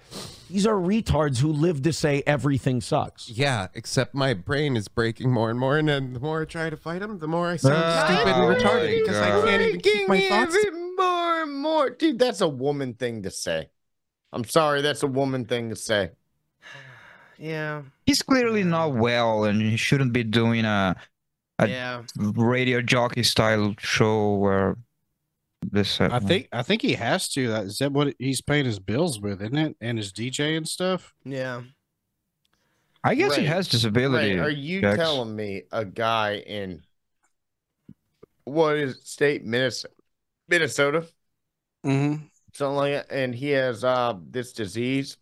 These are retards who live to say everything sucks. Yeah, except my brain is breaking more and more, and then the more I try to fight them, the more I sound Oh stupid and oh retarded because I can't even keep my thoughts. even more and more. Dude, that's a woman thing to say. I'm sorry, that's a woman thing to say. yeah, He's clearly not well, and he shouldn't be doing a yeah. radio jockey style show where this. I think I think he has to. That- Is that what he's paying his bills with, isn't it? And his DJ and stuff. Yeah. I guess he has disability. Ray, are you Jax. telling me a guy in what is it, state Minnesota, Minnesota, Mm-hmm. something like that, and he has uh this disease?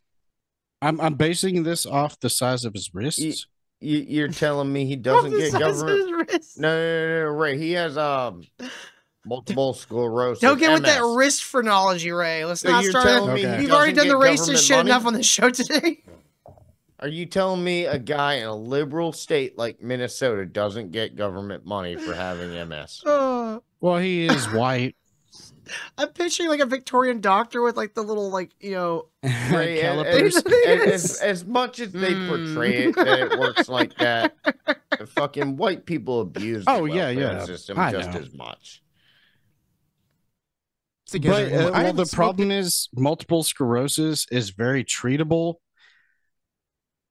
I'm I'm basing this off the size of his wrists. You, you're telling me he doesn't The get size of government? his wrist. No, no, no, no, Ray. He has um multiple sclerosis. Don't get with that MS. wrist phrenology, Ray. Let's So not you're start. telling me We've already done the racist shit money? enough on the show today. Are you telling me a guy in a liberal state like Minnesota doesn't get government money for having MS? Uh, Well, he is white. I'm picturing like a Victorian doctor with like the little like you know. Ray, as, Calipers. as, as, as much as they portray it that it works like that, fucking white people abuse the Oh, yeah, welfare yeah. system I just know. as much. Together. But uh, well, the smoked problem is multiple sclerosis is very treatable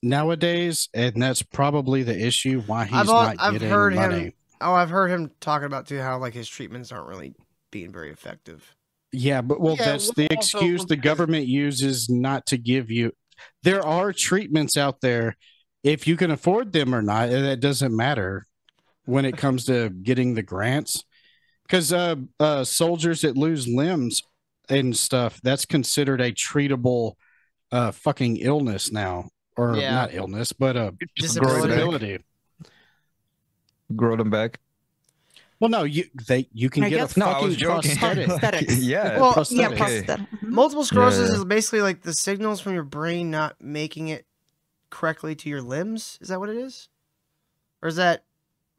nowadays, and that's probably the issue why he's I've, al- not I've getting heard money. him. Oh, I've heard him talking about too how like his treatments aren't really being very effective. Yeah, but well, Yeah, that's the excuse the government uses not to give you. There are treatments out there, if you can afford them or not, and that doesn't matter when it comes to getting the grants. Because uh, uh, soldiers that lose limbs and stuff, that's considered a treatable uh, fucking illness now, or Yeah. not illness, but a Disability. disability. Grow them back. Well, no, you they you can I get guess- a No, fucking was prosthetic. Prosthetics. yeah, Well, prosthetic. Mm-hmm. Multiple sclerosis Yeah. is basically like the signals from your brain not making it correctly to your limbs. Is that what it is? Or is that?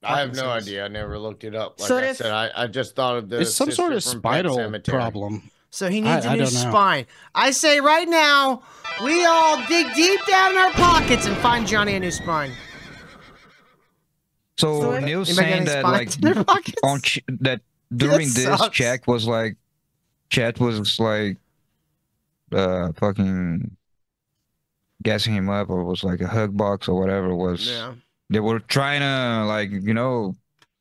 I have no idea. I never looked it up. Like So I if- said, I, I just thought of this. It's some sort of from Pet spinal problem. So he needs a I new don't know. spine. I say right now, we all dig deep down in our pockets and find Johnny a new spine. So, So if- Neil's saying that like in their pockets? on ch- that during this check was like chat was like uh fucking gassing him up or was like a hug box or whatever was Yeah. They were trying to like you know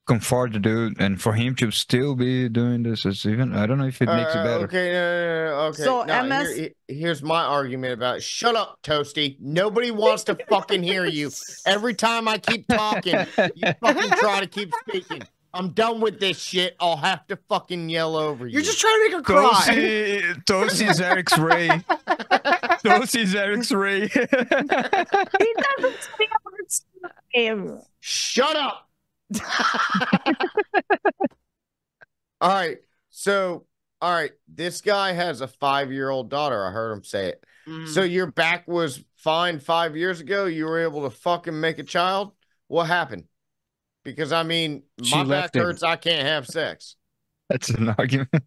comfort the dude and for him to still be doing this is even I don't know if it makes it Uh, better. Okay, no, no, no, okay. So no, MS here- here's my argument about it. Shut up, Toasty. Nobody wants to fucking hear you. Every time I keep talking, you fucking try to keep speaking. I'm done with this shit. I'll have to fucking yell over you. You're just trying to make her cry. Toasty, Toasty's Eric's Ray. Toasty's Eric's Ray. Shut up. all right. So, all right. This guy has a five year old daughter. I heard him say it. So, mm-hmm. your back was fine five years ago. You were able to fucking make a child. What happened? Because, I mean, She my back left him. hurts. I can't have sex. That's an argument.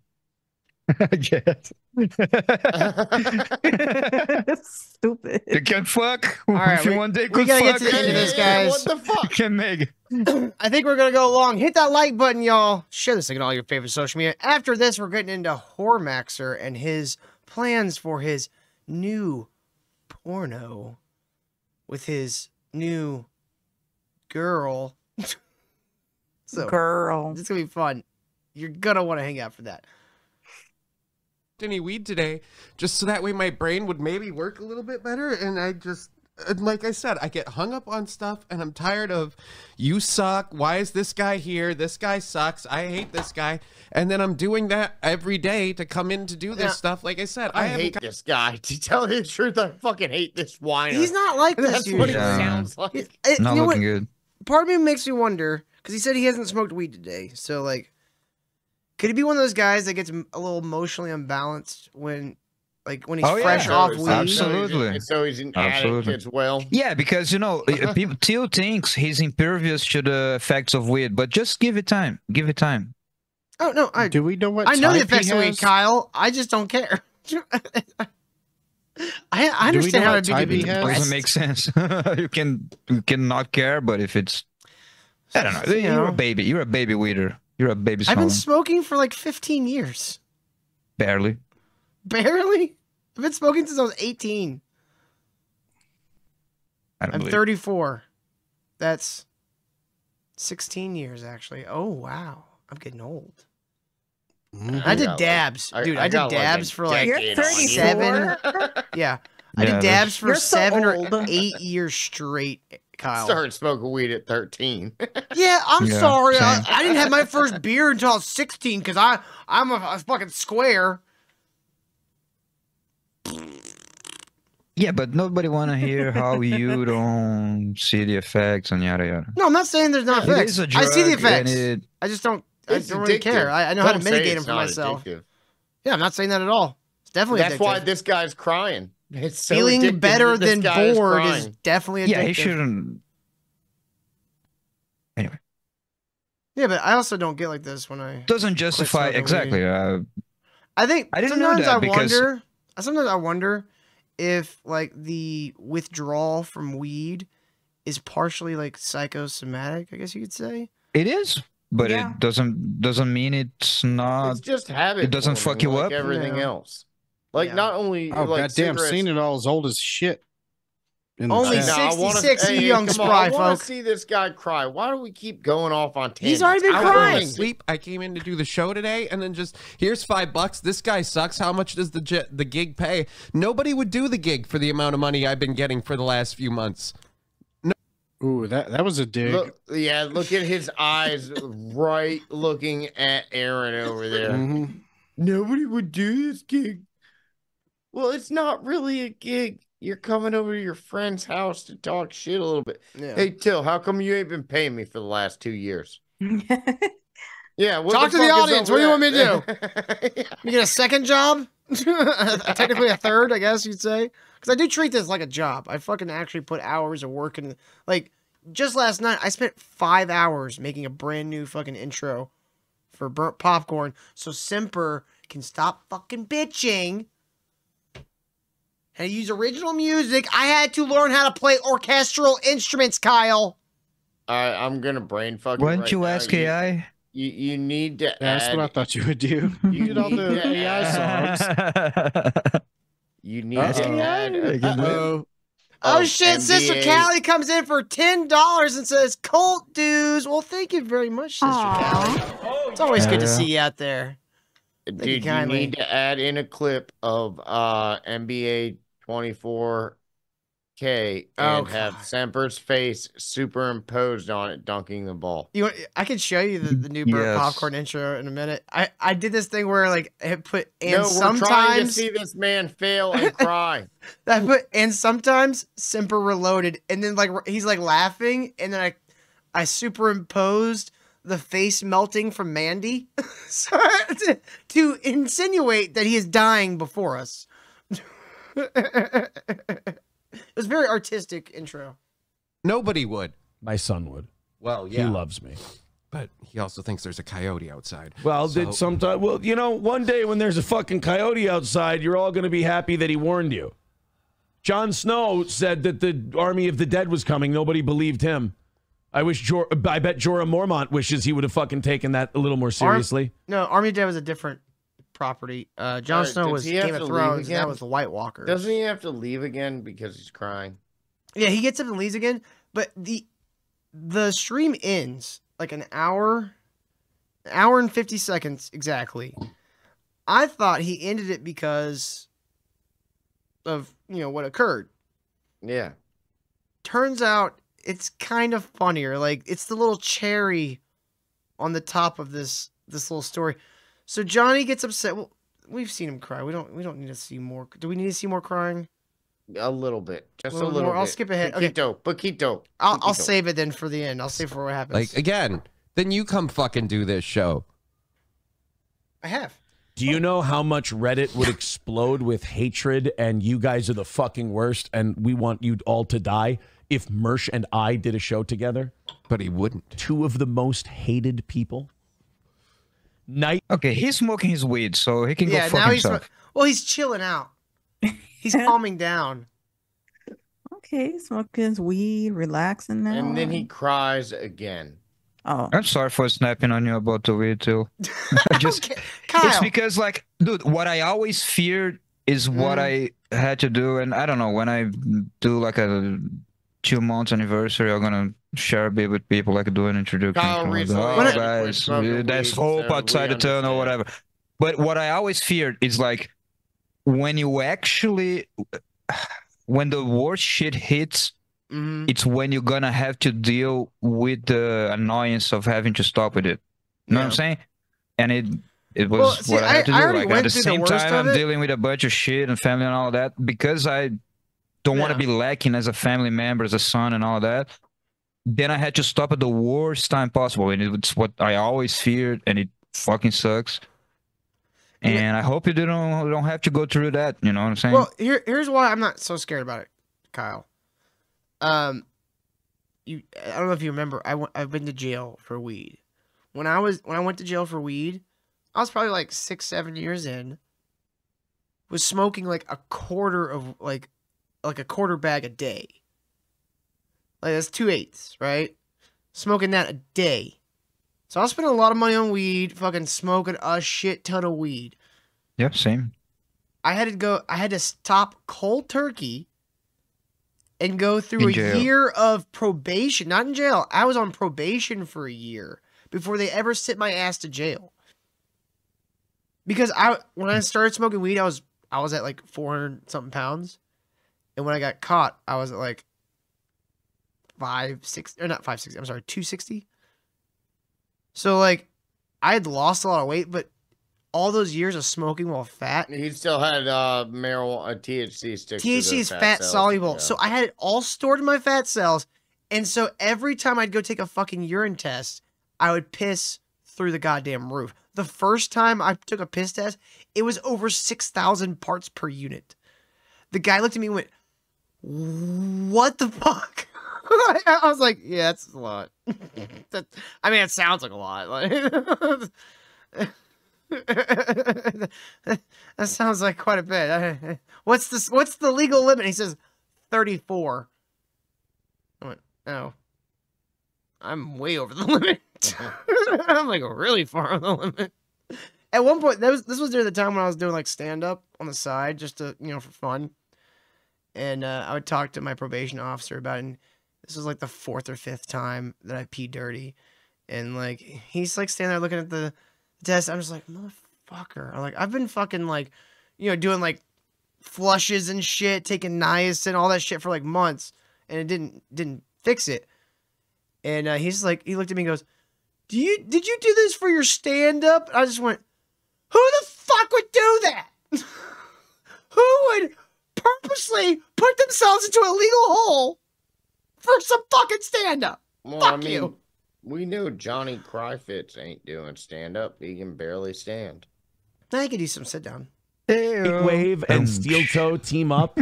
I guess. Stupid. You can fuck. All right, if you we- one day we gotta get fuck. to the end of this, guys. What the fuck? You can make. I think we're gonna go along. Hit that like button, y'all. Share this thing on all your favorite social media. After this, we're getting into Hormaxer and his plans for his new porno with his new girl. so Girl. It's gonna be fun. You're gonna want to hang out for that. Any weed today just so that way my brain would maybe work a little bit better and i just and like i said i get hung up on stuff and i'm tired of you suck why is this guy here this guy sucks i hate this guy and then i'm doing that every day to come in to do this Yeah. stuff like i said I, haven't hate this guy. To tell you the truth, I fucking hate this whiner. He's not like this. That's what he usually. sounds like. It- it- Not you know looking what? good. Part of me makes me wonder because he said he hasn't smoked weed today. So like, could he be one of those guys that gets a little emotionally unbalanced when, like, when he's Oh, yeah. fresh off So- weed? so he's- Absolutely. So he's an addict Absolutely. as well. Yeah, because you know, uh, people Til thinks he's impervious to the effects of weed, but just give it time. Give it time. Oh no, I Do we know what? I know the effects of weed. Kyle. I just don't care. I, I Do understand how what to type be? Doesn't make sense. you can you cannot care, but if it's I don't know, You you're know. a baby. You're a baby weeder. You're a baby I've been smoking for like 15 years. Barely. Barely. I've been smoking since I was 18. I don't I'm believe. 34. That's 16 years actually. Oh wow, I'm getting old. Mhm. I did got like- dabs, I- dude. I I, did got like dabs for like You're decade on you. 34? seven. Yeah, I Yeah, did dabs for so seven or eight years straight, Kyle. Started smoking weed at 13. Yeah, I'm Yeah, sorry. I. I didn't have my first beer until I was 16 because I I'm a, a fucking square. Yeah, but nobody wanna hear how you don't see the effects and yada yada. No, I'm not saying there's not It effects. is a I see the effects. it- I just don't. I don't really addictive. care. I, I know how to Don't say mitigate them for myself. addictive. Yeah, I'm not saying that at all. It's definitely That's addictive. why this guy's crying. It's so feeling addictive better this than guy is bored is, definitely addictive. Yeah, he shouldn't anyway. Yeah, but I also don't get like this when I. Doesn't justify exactly. Uh, I think I didn't know sometimes that I because- wonder. Sometimes I wonder if like the withdrawal from weed is partially like psychosomatic. I guess you could say. it is, but Yeah. it doesn't doesn't mean it's not. It's just habit. it doesn't fuck forming you like up. Everything Yeah. else, like Yeah. not only Oh like goddamn, cigarettes- seen it all as old as shit. in Only chat. Nah, wanna- 66, you hey, young come on, spry I want to see this guy cry. Why do we keep going off on tangents? He's already been I I crying. Sleep. I came in to do the show today, and then just here's five bucks. This guy sucks. How much does the the gig pay? Nobody would do the gig for the amount of money I've been getting for the last few months. Ooh, that that was a dig. Look, yeah, look at his eyes, right looking at Aaron over there. Mhm. Nobody would do this gig. Well, it's not really a gig. You're coming over to your friend's house to talk shit a little bit. Yeah. Hey, Til, how come you ain't been paying me for the last two years? Yeah, Talk to the audience. What do you want me to that? You get a second job? Technically a third, I guess you'd say. Because I do treat this like a job. I fucking actually put hours of work in. Like, just last night, I spent five hours making a brand new fucking intro for Burnt Popcorn so Simper can stop fucking bitching and use original music. I had to learn how to play orchestral instruments, Kyle. I, I'm gonna brain fuck you Why don't right you now. ask You- AI? You you need to Yeah, that's add. what I thought you would do. You did all the need to AI add- songs. You need Uh-oh. to add. Uh-oh. Oh, of shit, Sister Callie comes in for ten dollars and says Colt dues. Well, thank you very much, Sister Callie. It's always good to see you out there. you Dude, you kindly. need to add in a clip of uh NBA 24K and Oh, have God. Semper's face superimposed on it, dunking the ball. You, want- I can show you the, the new Burnt Yes. Popcorn intro in a minute. I, I did this thing where like I put and no, we're trying to sometimes see this man fail and cry. I put and sometimes Simper reloaded and then like he's like laughing and then I I superimposed the face melting from Mandy so, to, to insinuate that he is dying before us. It was a very artistic intro. Nobody would. My son would. Well, yeah. He loves me. but he also thinks there's a coyote outside. Well, So- did sometime. Well, you know, one day when there's a fucking coyote outside, you're all going to be happy that he warned you. Jon Snow said that the army of the dead was coming. Nobody believed him. I wish. Jor- I bet Jorah Mormont wishes he would have fucking taken that a little more seriously. No, Army of Dead was a different property. Uh, Jon Uh, Snow was Game of Thrones. and That was the White Walkers. Doesn't he have to leave again because he's crying? Yeah, he gets up and leaves again. But the the stream ends like an hour, an hour and fifty seconds exactly. I thought he ended it because of you know what occurred. Yeah. Turns out it's kind of funnier. Like it's the little cherry on the top of this this little story. So Johnny gets upset. Well, we've seen him cry. We don't we don't need to see more. Do we need to see more crying? A little bit. Just Little a little more. I'll skip ahead. Okay. Poquito. Poquito. I'll I'll save it then for the end. I'll save for what happens. Like again, then you come fucking do this show. I have. Do you know how much Reddit would explode with hatred and you guys are the fucking worst and we want you all to die if Mersh and I did a show together? But he wouldn't. Two of the most hated people. Night. Okay, he's smoking his weed, so he can yeah, go fuck now he's himself. well, he's chilling out. He's calming down. Okay, smoking his weed, relaxing now. And then he cries again. Oh, I'm sorry for snapping on you about the weed too. Just Okay, it's because like, dude, what I always feared is what Mm. I had to do, and I don't know when I do like a two months anniversary, I'm gonna share a bit with people, like do an introduction. Kyle kind of, oh, had guys, there's weed, hope so outside the tunnel, or whatever. But what I always feared is like when you actually, when the worst shit hits, Mhm. it's when you're gonna have to deal with the annoyance of having to stop with it. You know what I'm saying? And it it was Well, see, what I had to I- I do. already Like at the through the same time, I'm dealing with a bunch of shit and family and all that because I don't want to be lacking as a family member, as a son, and all that. Then I had to stop at the worst time possible, and it's what I always feared, and it fucking sucks. Yeah. And I hope you don't don't have to go through that. You know what I'm saying? Well, here here's why I'm not so scared about it, Kyle. Um, you I don't know if you remember. I went, I've been to jail for weed. When I was when I went to jail for weed, I was probably like six seven years in. Was smoking like a quarter of like like a quarter bag a day. Like that's two eighths, right? Smoking that a day. So I was spending a lot of money on weed, fucking smoking a shit ton of weed. Yeah, same. I had to go. I had to stop cold turkey and go through In a jail. year of probation. Not in jail. I was on probation for a year before they ever sent my ass to jail. Because I when I started smoking weed, I was I was at like four hundred something pounds, and when I got caught, I was at like five six or not five sixty. I'm sorry, two sixty. So like, I had lost a lot of weight, but all those years of smoking while fat, He still had uh marijuana THC sticks. THC is fat cells. soluble. Yeah. So I had it all stored in my fat cells. And so every time I'd go take a fucking urine test, I would piss through the goddamn roof. The first time I took a piss test, it was over 6,000 parts per unit. The guy looked at me and went, What the fuck? I was like, Yeah, that's a lot. that, I mean, it sounds like a lot. Like, that sounds like quite a bit. What's this? What's the legal limit? He says thirty-four. I went, oh, I'm way over the limit. I'm like really far over the limit. At one point, that was this was during the time when I was doing like stand-up on the side, just to you know for fun. And uh, I would talk to my probation officer about it. And this was like the fourth or fifth time that I peed dirty, and like he's like standing there looking at the test. I'm just like, motherfucker. I'm like, I've been fucking like, you know, doing like flushes and shit, taking niacin, all that shit for like months, and it didn't didn't fix it. And uh, he's like, he looked at me and goes, "Do you did you do this for your stand up?" I just went, "Who the fuck would do that? Who would purposely put themselves into a legal hole for some fucking stand up?" Well, Fuck I mean, you. we knew Johnny Cryfits ain't doing stand up. He can barely stand. Now you could do some sit down. Wave and Steel Toe team up,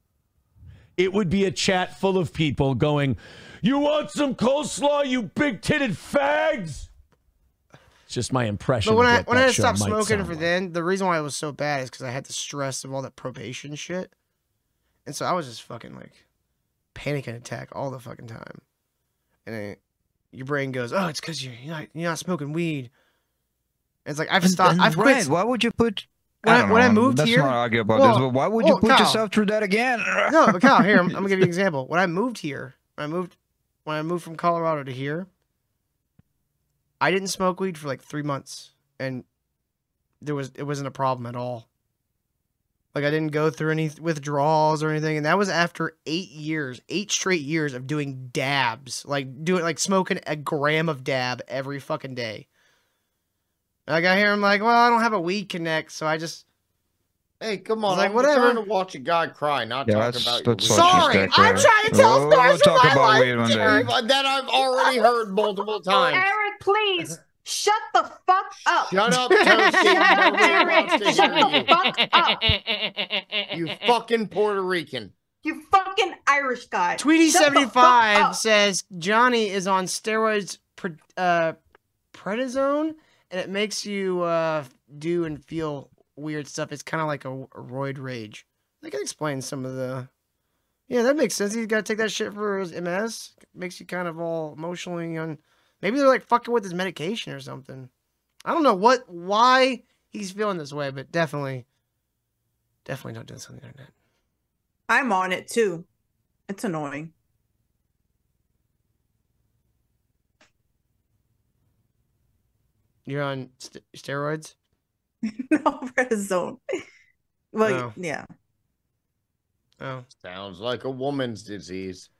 it would be a chat full of people going, "You want some coleslaw, you big titted fags?" It's just my impression. But when of I when I had show stopped smoking for like. then, the reason why it was so bad is because I had the stress of all that probation shit, and so I was just fucking like panicking attack all the fucking time, and then your brain goes, "Oh, it's because you're you're not, you're not smoking weed." And it's like I've stopped. and I've Brent, quit. why would you put? When I- don't when I know, moved let's here- not argue about Well- this. But why would you well, put Kyle. yourself through that again? no, but Kyle, here I'm, I'm gonna give you an example. When I moved here, when I moved when I moved from Colorado to here, I didn't smoke weed for like three months, and there was it wasn't a problem at all. Like I didn't go through any withdrawals or anything, and that was after eight years, eight straight years of doing dabs, like doing like smoking a gram of dab every fucking day. And I got here, I'm like, well, I don't have a weed connect, so I just Hey, come on! was like, I'm whatever. trying to watch a guy cry, not Yeah, talk that's- about your that's weed. what she Sorry, I'm trying to tell We'll- stories We'll talk from my life, weed one day. Jared. that I've already heard multiple times. Eric, please shut the fuck up. Shut up, Toasty. Shut up, Nobody wants to Eric. Shut the you. fuck up. You fucking Puerto Rican. You fucking Irish guy. Tweety Shut the seventy fuck five up. says Johnny is on steroids, pre- uh, prednisone, and it makes you uh, do and feel weird stuff. It's kind of like a, a roid rage. That can explain some of the. Yeah, that makes sense. He's got to take that shit for his MS. makes you kind of all emotionally on. Maybe they're like fucking with his medication or something. I don't know what why he's feeling this way, but definitely, definitely don't do this on the internet. I'm on it too. It's annoying. You're on st- steroids. no prednisone. Well, Oh. yeah. Oh, Sounds like a woman's disease.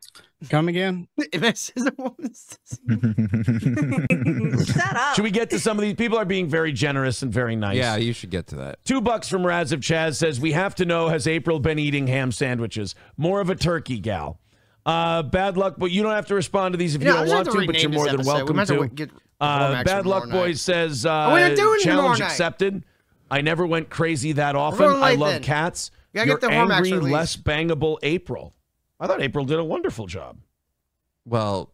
Come again? MS is a woman's disease. Shut up. Should we get to some of these? People are being very generous and very nice. Yeah, you should get to that. Two bucks from Raz of Chaz says, We have to know, has April been eating ham sandwiches? More of a turkey gal. Uh, bad luck, but you don't have to respond to these if you, You know, don't want to, to but you're more than episode. Welcome might have to to. get Uh, bad luck tomorrow boys says, uh, Oh, we're not doing it tomorrow challenge night. accepted. I never went crazy that often. I love then. cats. Gotta You're get the angry, less bangable April. I thought April did a wonderful job. Well,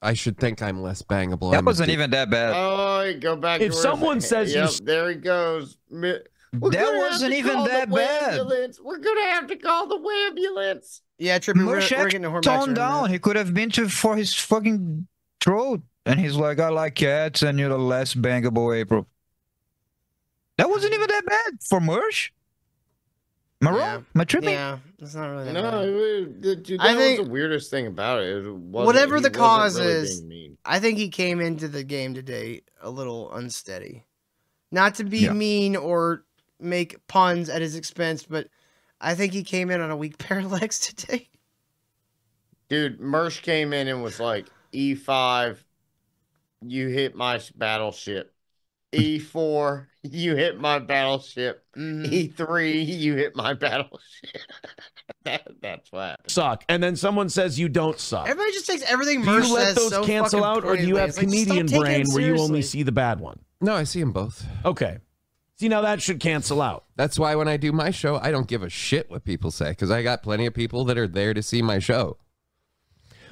I should think I'm less bangable. That I'm wasn't dick. even that bad. Oh, go back. If to where- someone says you yep, s- there he goes. We're That wasn't even that bad. ambulance. We're gonna have to call the ambulance. Yeah, Trippy, we're, we're Mershak getting to toned down. He could have been to for his fucking throat. and he's like, "I like cats," and you're the less bangable April. That wasn't even that bad for Mersh. Am I wrong? Am I tripping? Yeah, it's not really that No, bad. it was- the- I that think- was the weirdest thing about it. it wasn't- Whatever the wasn't cause really is. I think he came into the game today a little unsteady. Not to be Yeah. mean or make puns at his expense, but I think he came in on a weak pair of legs today. Dude, Mersh came in and was like, E5, you hit my battleship. E4, you hit my battleship. E3, you hit my battleship. that, that's what happened. Suck. And then someone says you don't suck. Everybody just takes everything Do Mersh you let those so cancel out, or do you have It's like, comedian taking brain it where you only see the bad one? No, I see them both. Okay. See, now that should cancel out. That's why when I do my show, I don't give a shit what people say because I got plenty of people that are there to see my show.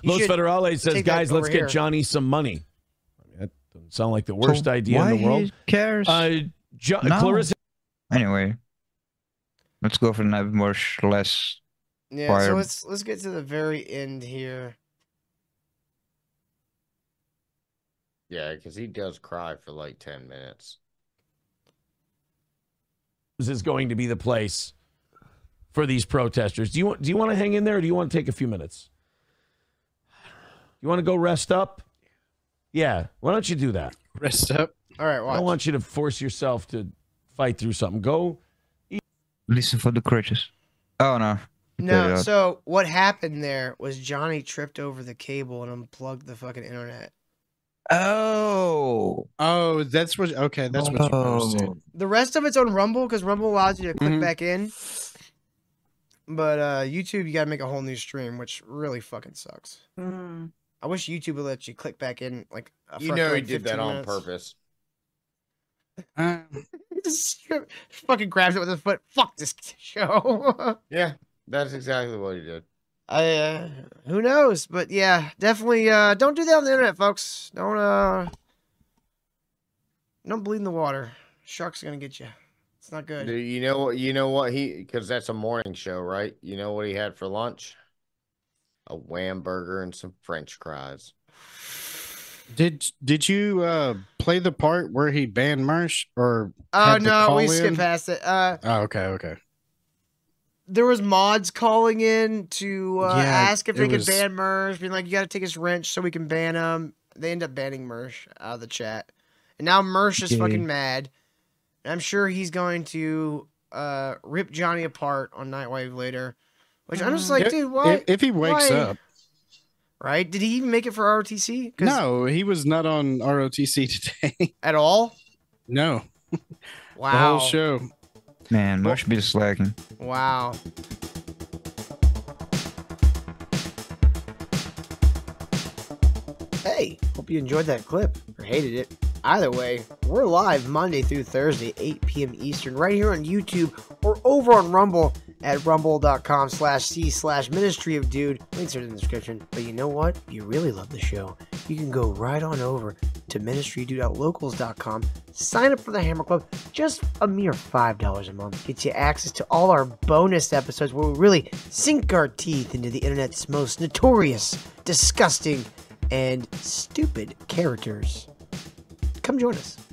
Los should Federales says, guys, let's over get. Johnny some money. I mean, that doesn't sound like the worst So idea why in the world. he cares? Uh, jo- No. Clarissa Anyway, let's go for the night Mersh less. Yeah, fire. so let's let's get to the very end here. Yeah, because he does cry for like 10 minutes. This is going to be the place for these protesters. Do you want do you want to hang in there or do you want to take a few minutes? You want to go rest up? Yeah. Why don't you do that? Rest up. All right, I don't want you to force yourself to fight through something. Go Listen for the crutches. Oh no. No, so what happened there was Johnny tripped over the cable and unplugged the fucking internet. Oh. Oh, that's what. Okay, that's what you posted. Oh. The rest of it's on Rumble because Rumble allows you to click Mhm. back in. But uh YouTube, you gotta make a whole new stream, which really fucking sucks. I wish YouTube would let you click back in like. You know he did that 15 on purpose. Uh, Just fucking grabs it with his foot. Fuck this show. Yeah, that's exactly what he did. I uh, who knows, but yeah, definitely uh don't do that on the internet, folks. Don't uh don't bleed in the water. Shark's gonna get you. It's not good. Dude, you know what? You know what he? Because that's a morning show, right? You know what he had for lunch? A wham burger and some French fries. Did did you uh play the part where he banned Mersh or? Oh no, we skipped past it. Uh Oh, okay, okay. there was mods calling in to uh, Yeah, ask if they could was- ban Mersh, being like, "You got to take his wrench so we can ban him." They end up banning Mersh out of the chat, and now Mersh is fucking mad. And I'm sure he's going to uh, rip Johnny apart on Nightwave later. Which I'm just like, If- dude, why? If, if he wakes why- up, right? Did he even make it for ROTC? 'Cause- no, he was not on ROTC today at all. no, Wow. the whole show. Man, Mersh be slacking. Wow. Hey, hope you enjoyed that clip or hated it. Either way, we're live Monday through Thursday, 8 p.m. Eastern, right here on YouTube or over on Rumble at rumble.com slash c slash ministry of dude. Links are in the description. But you know what? If you really love the show, you can go right on over to ministrydude.locals.com, sign up for the Hammer Club. Just a mere $5 a month gets you access to all our bonus episodes where we really sink our teeth into the internet's most notorious, disgusting, and stupid characters. Come join us.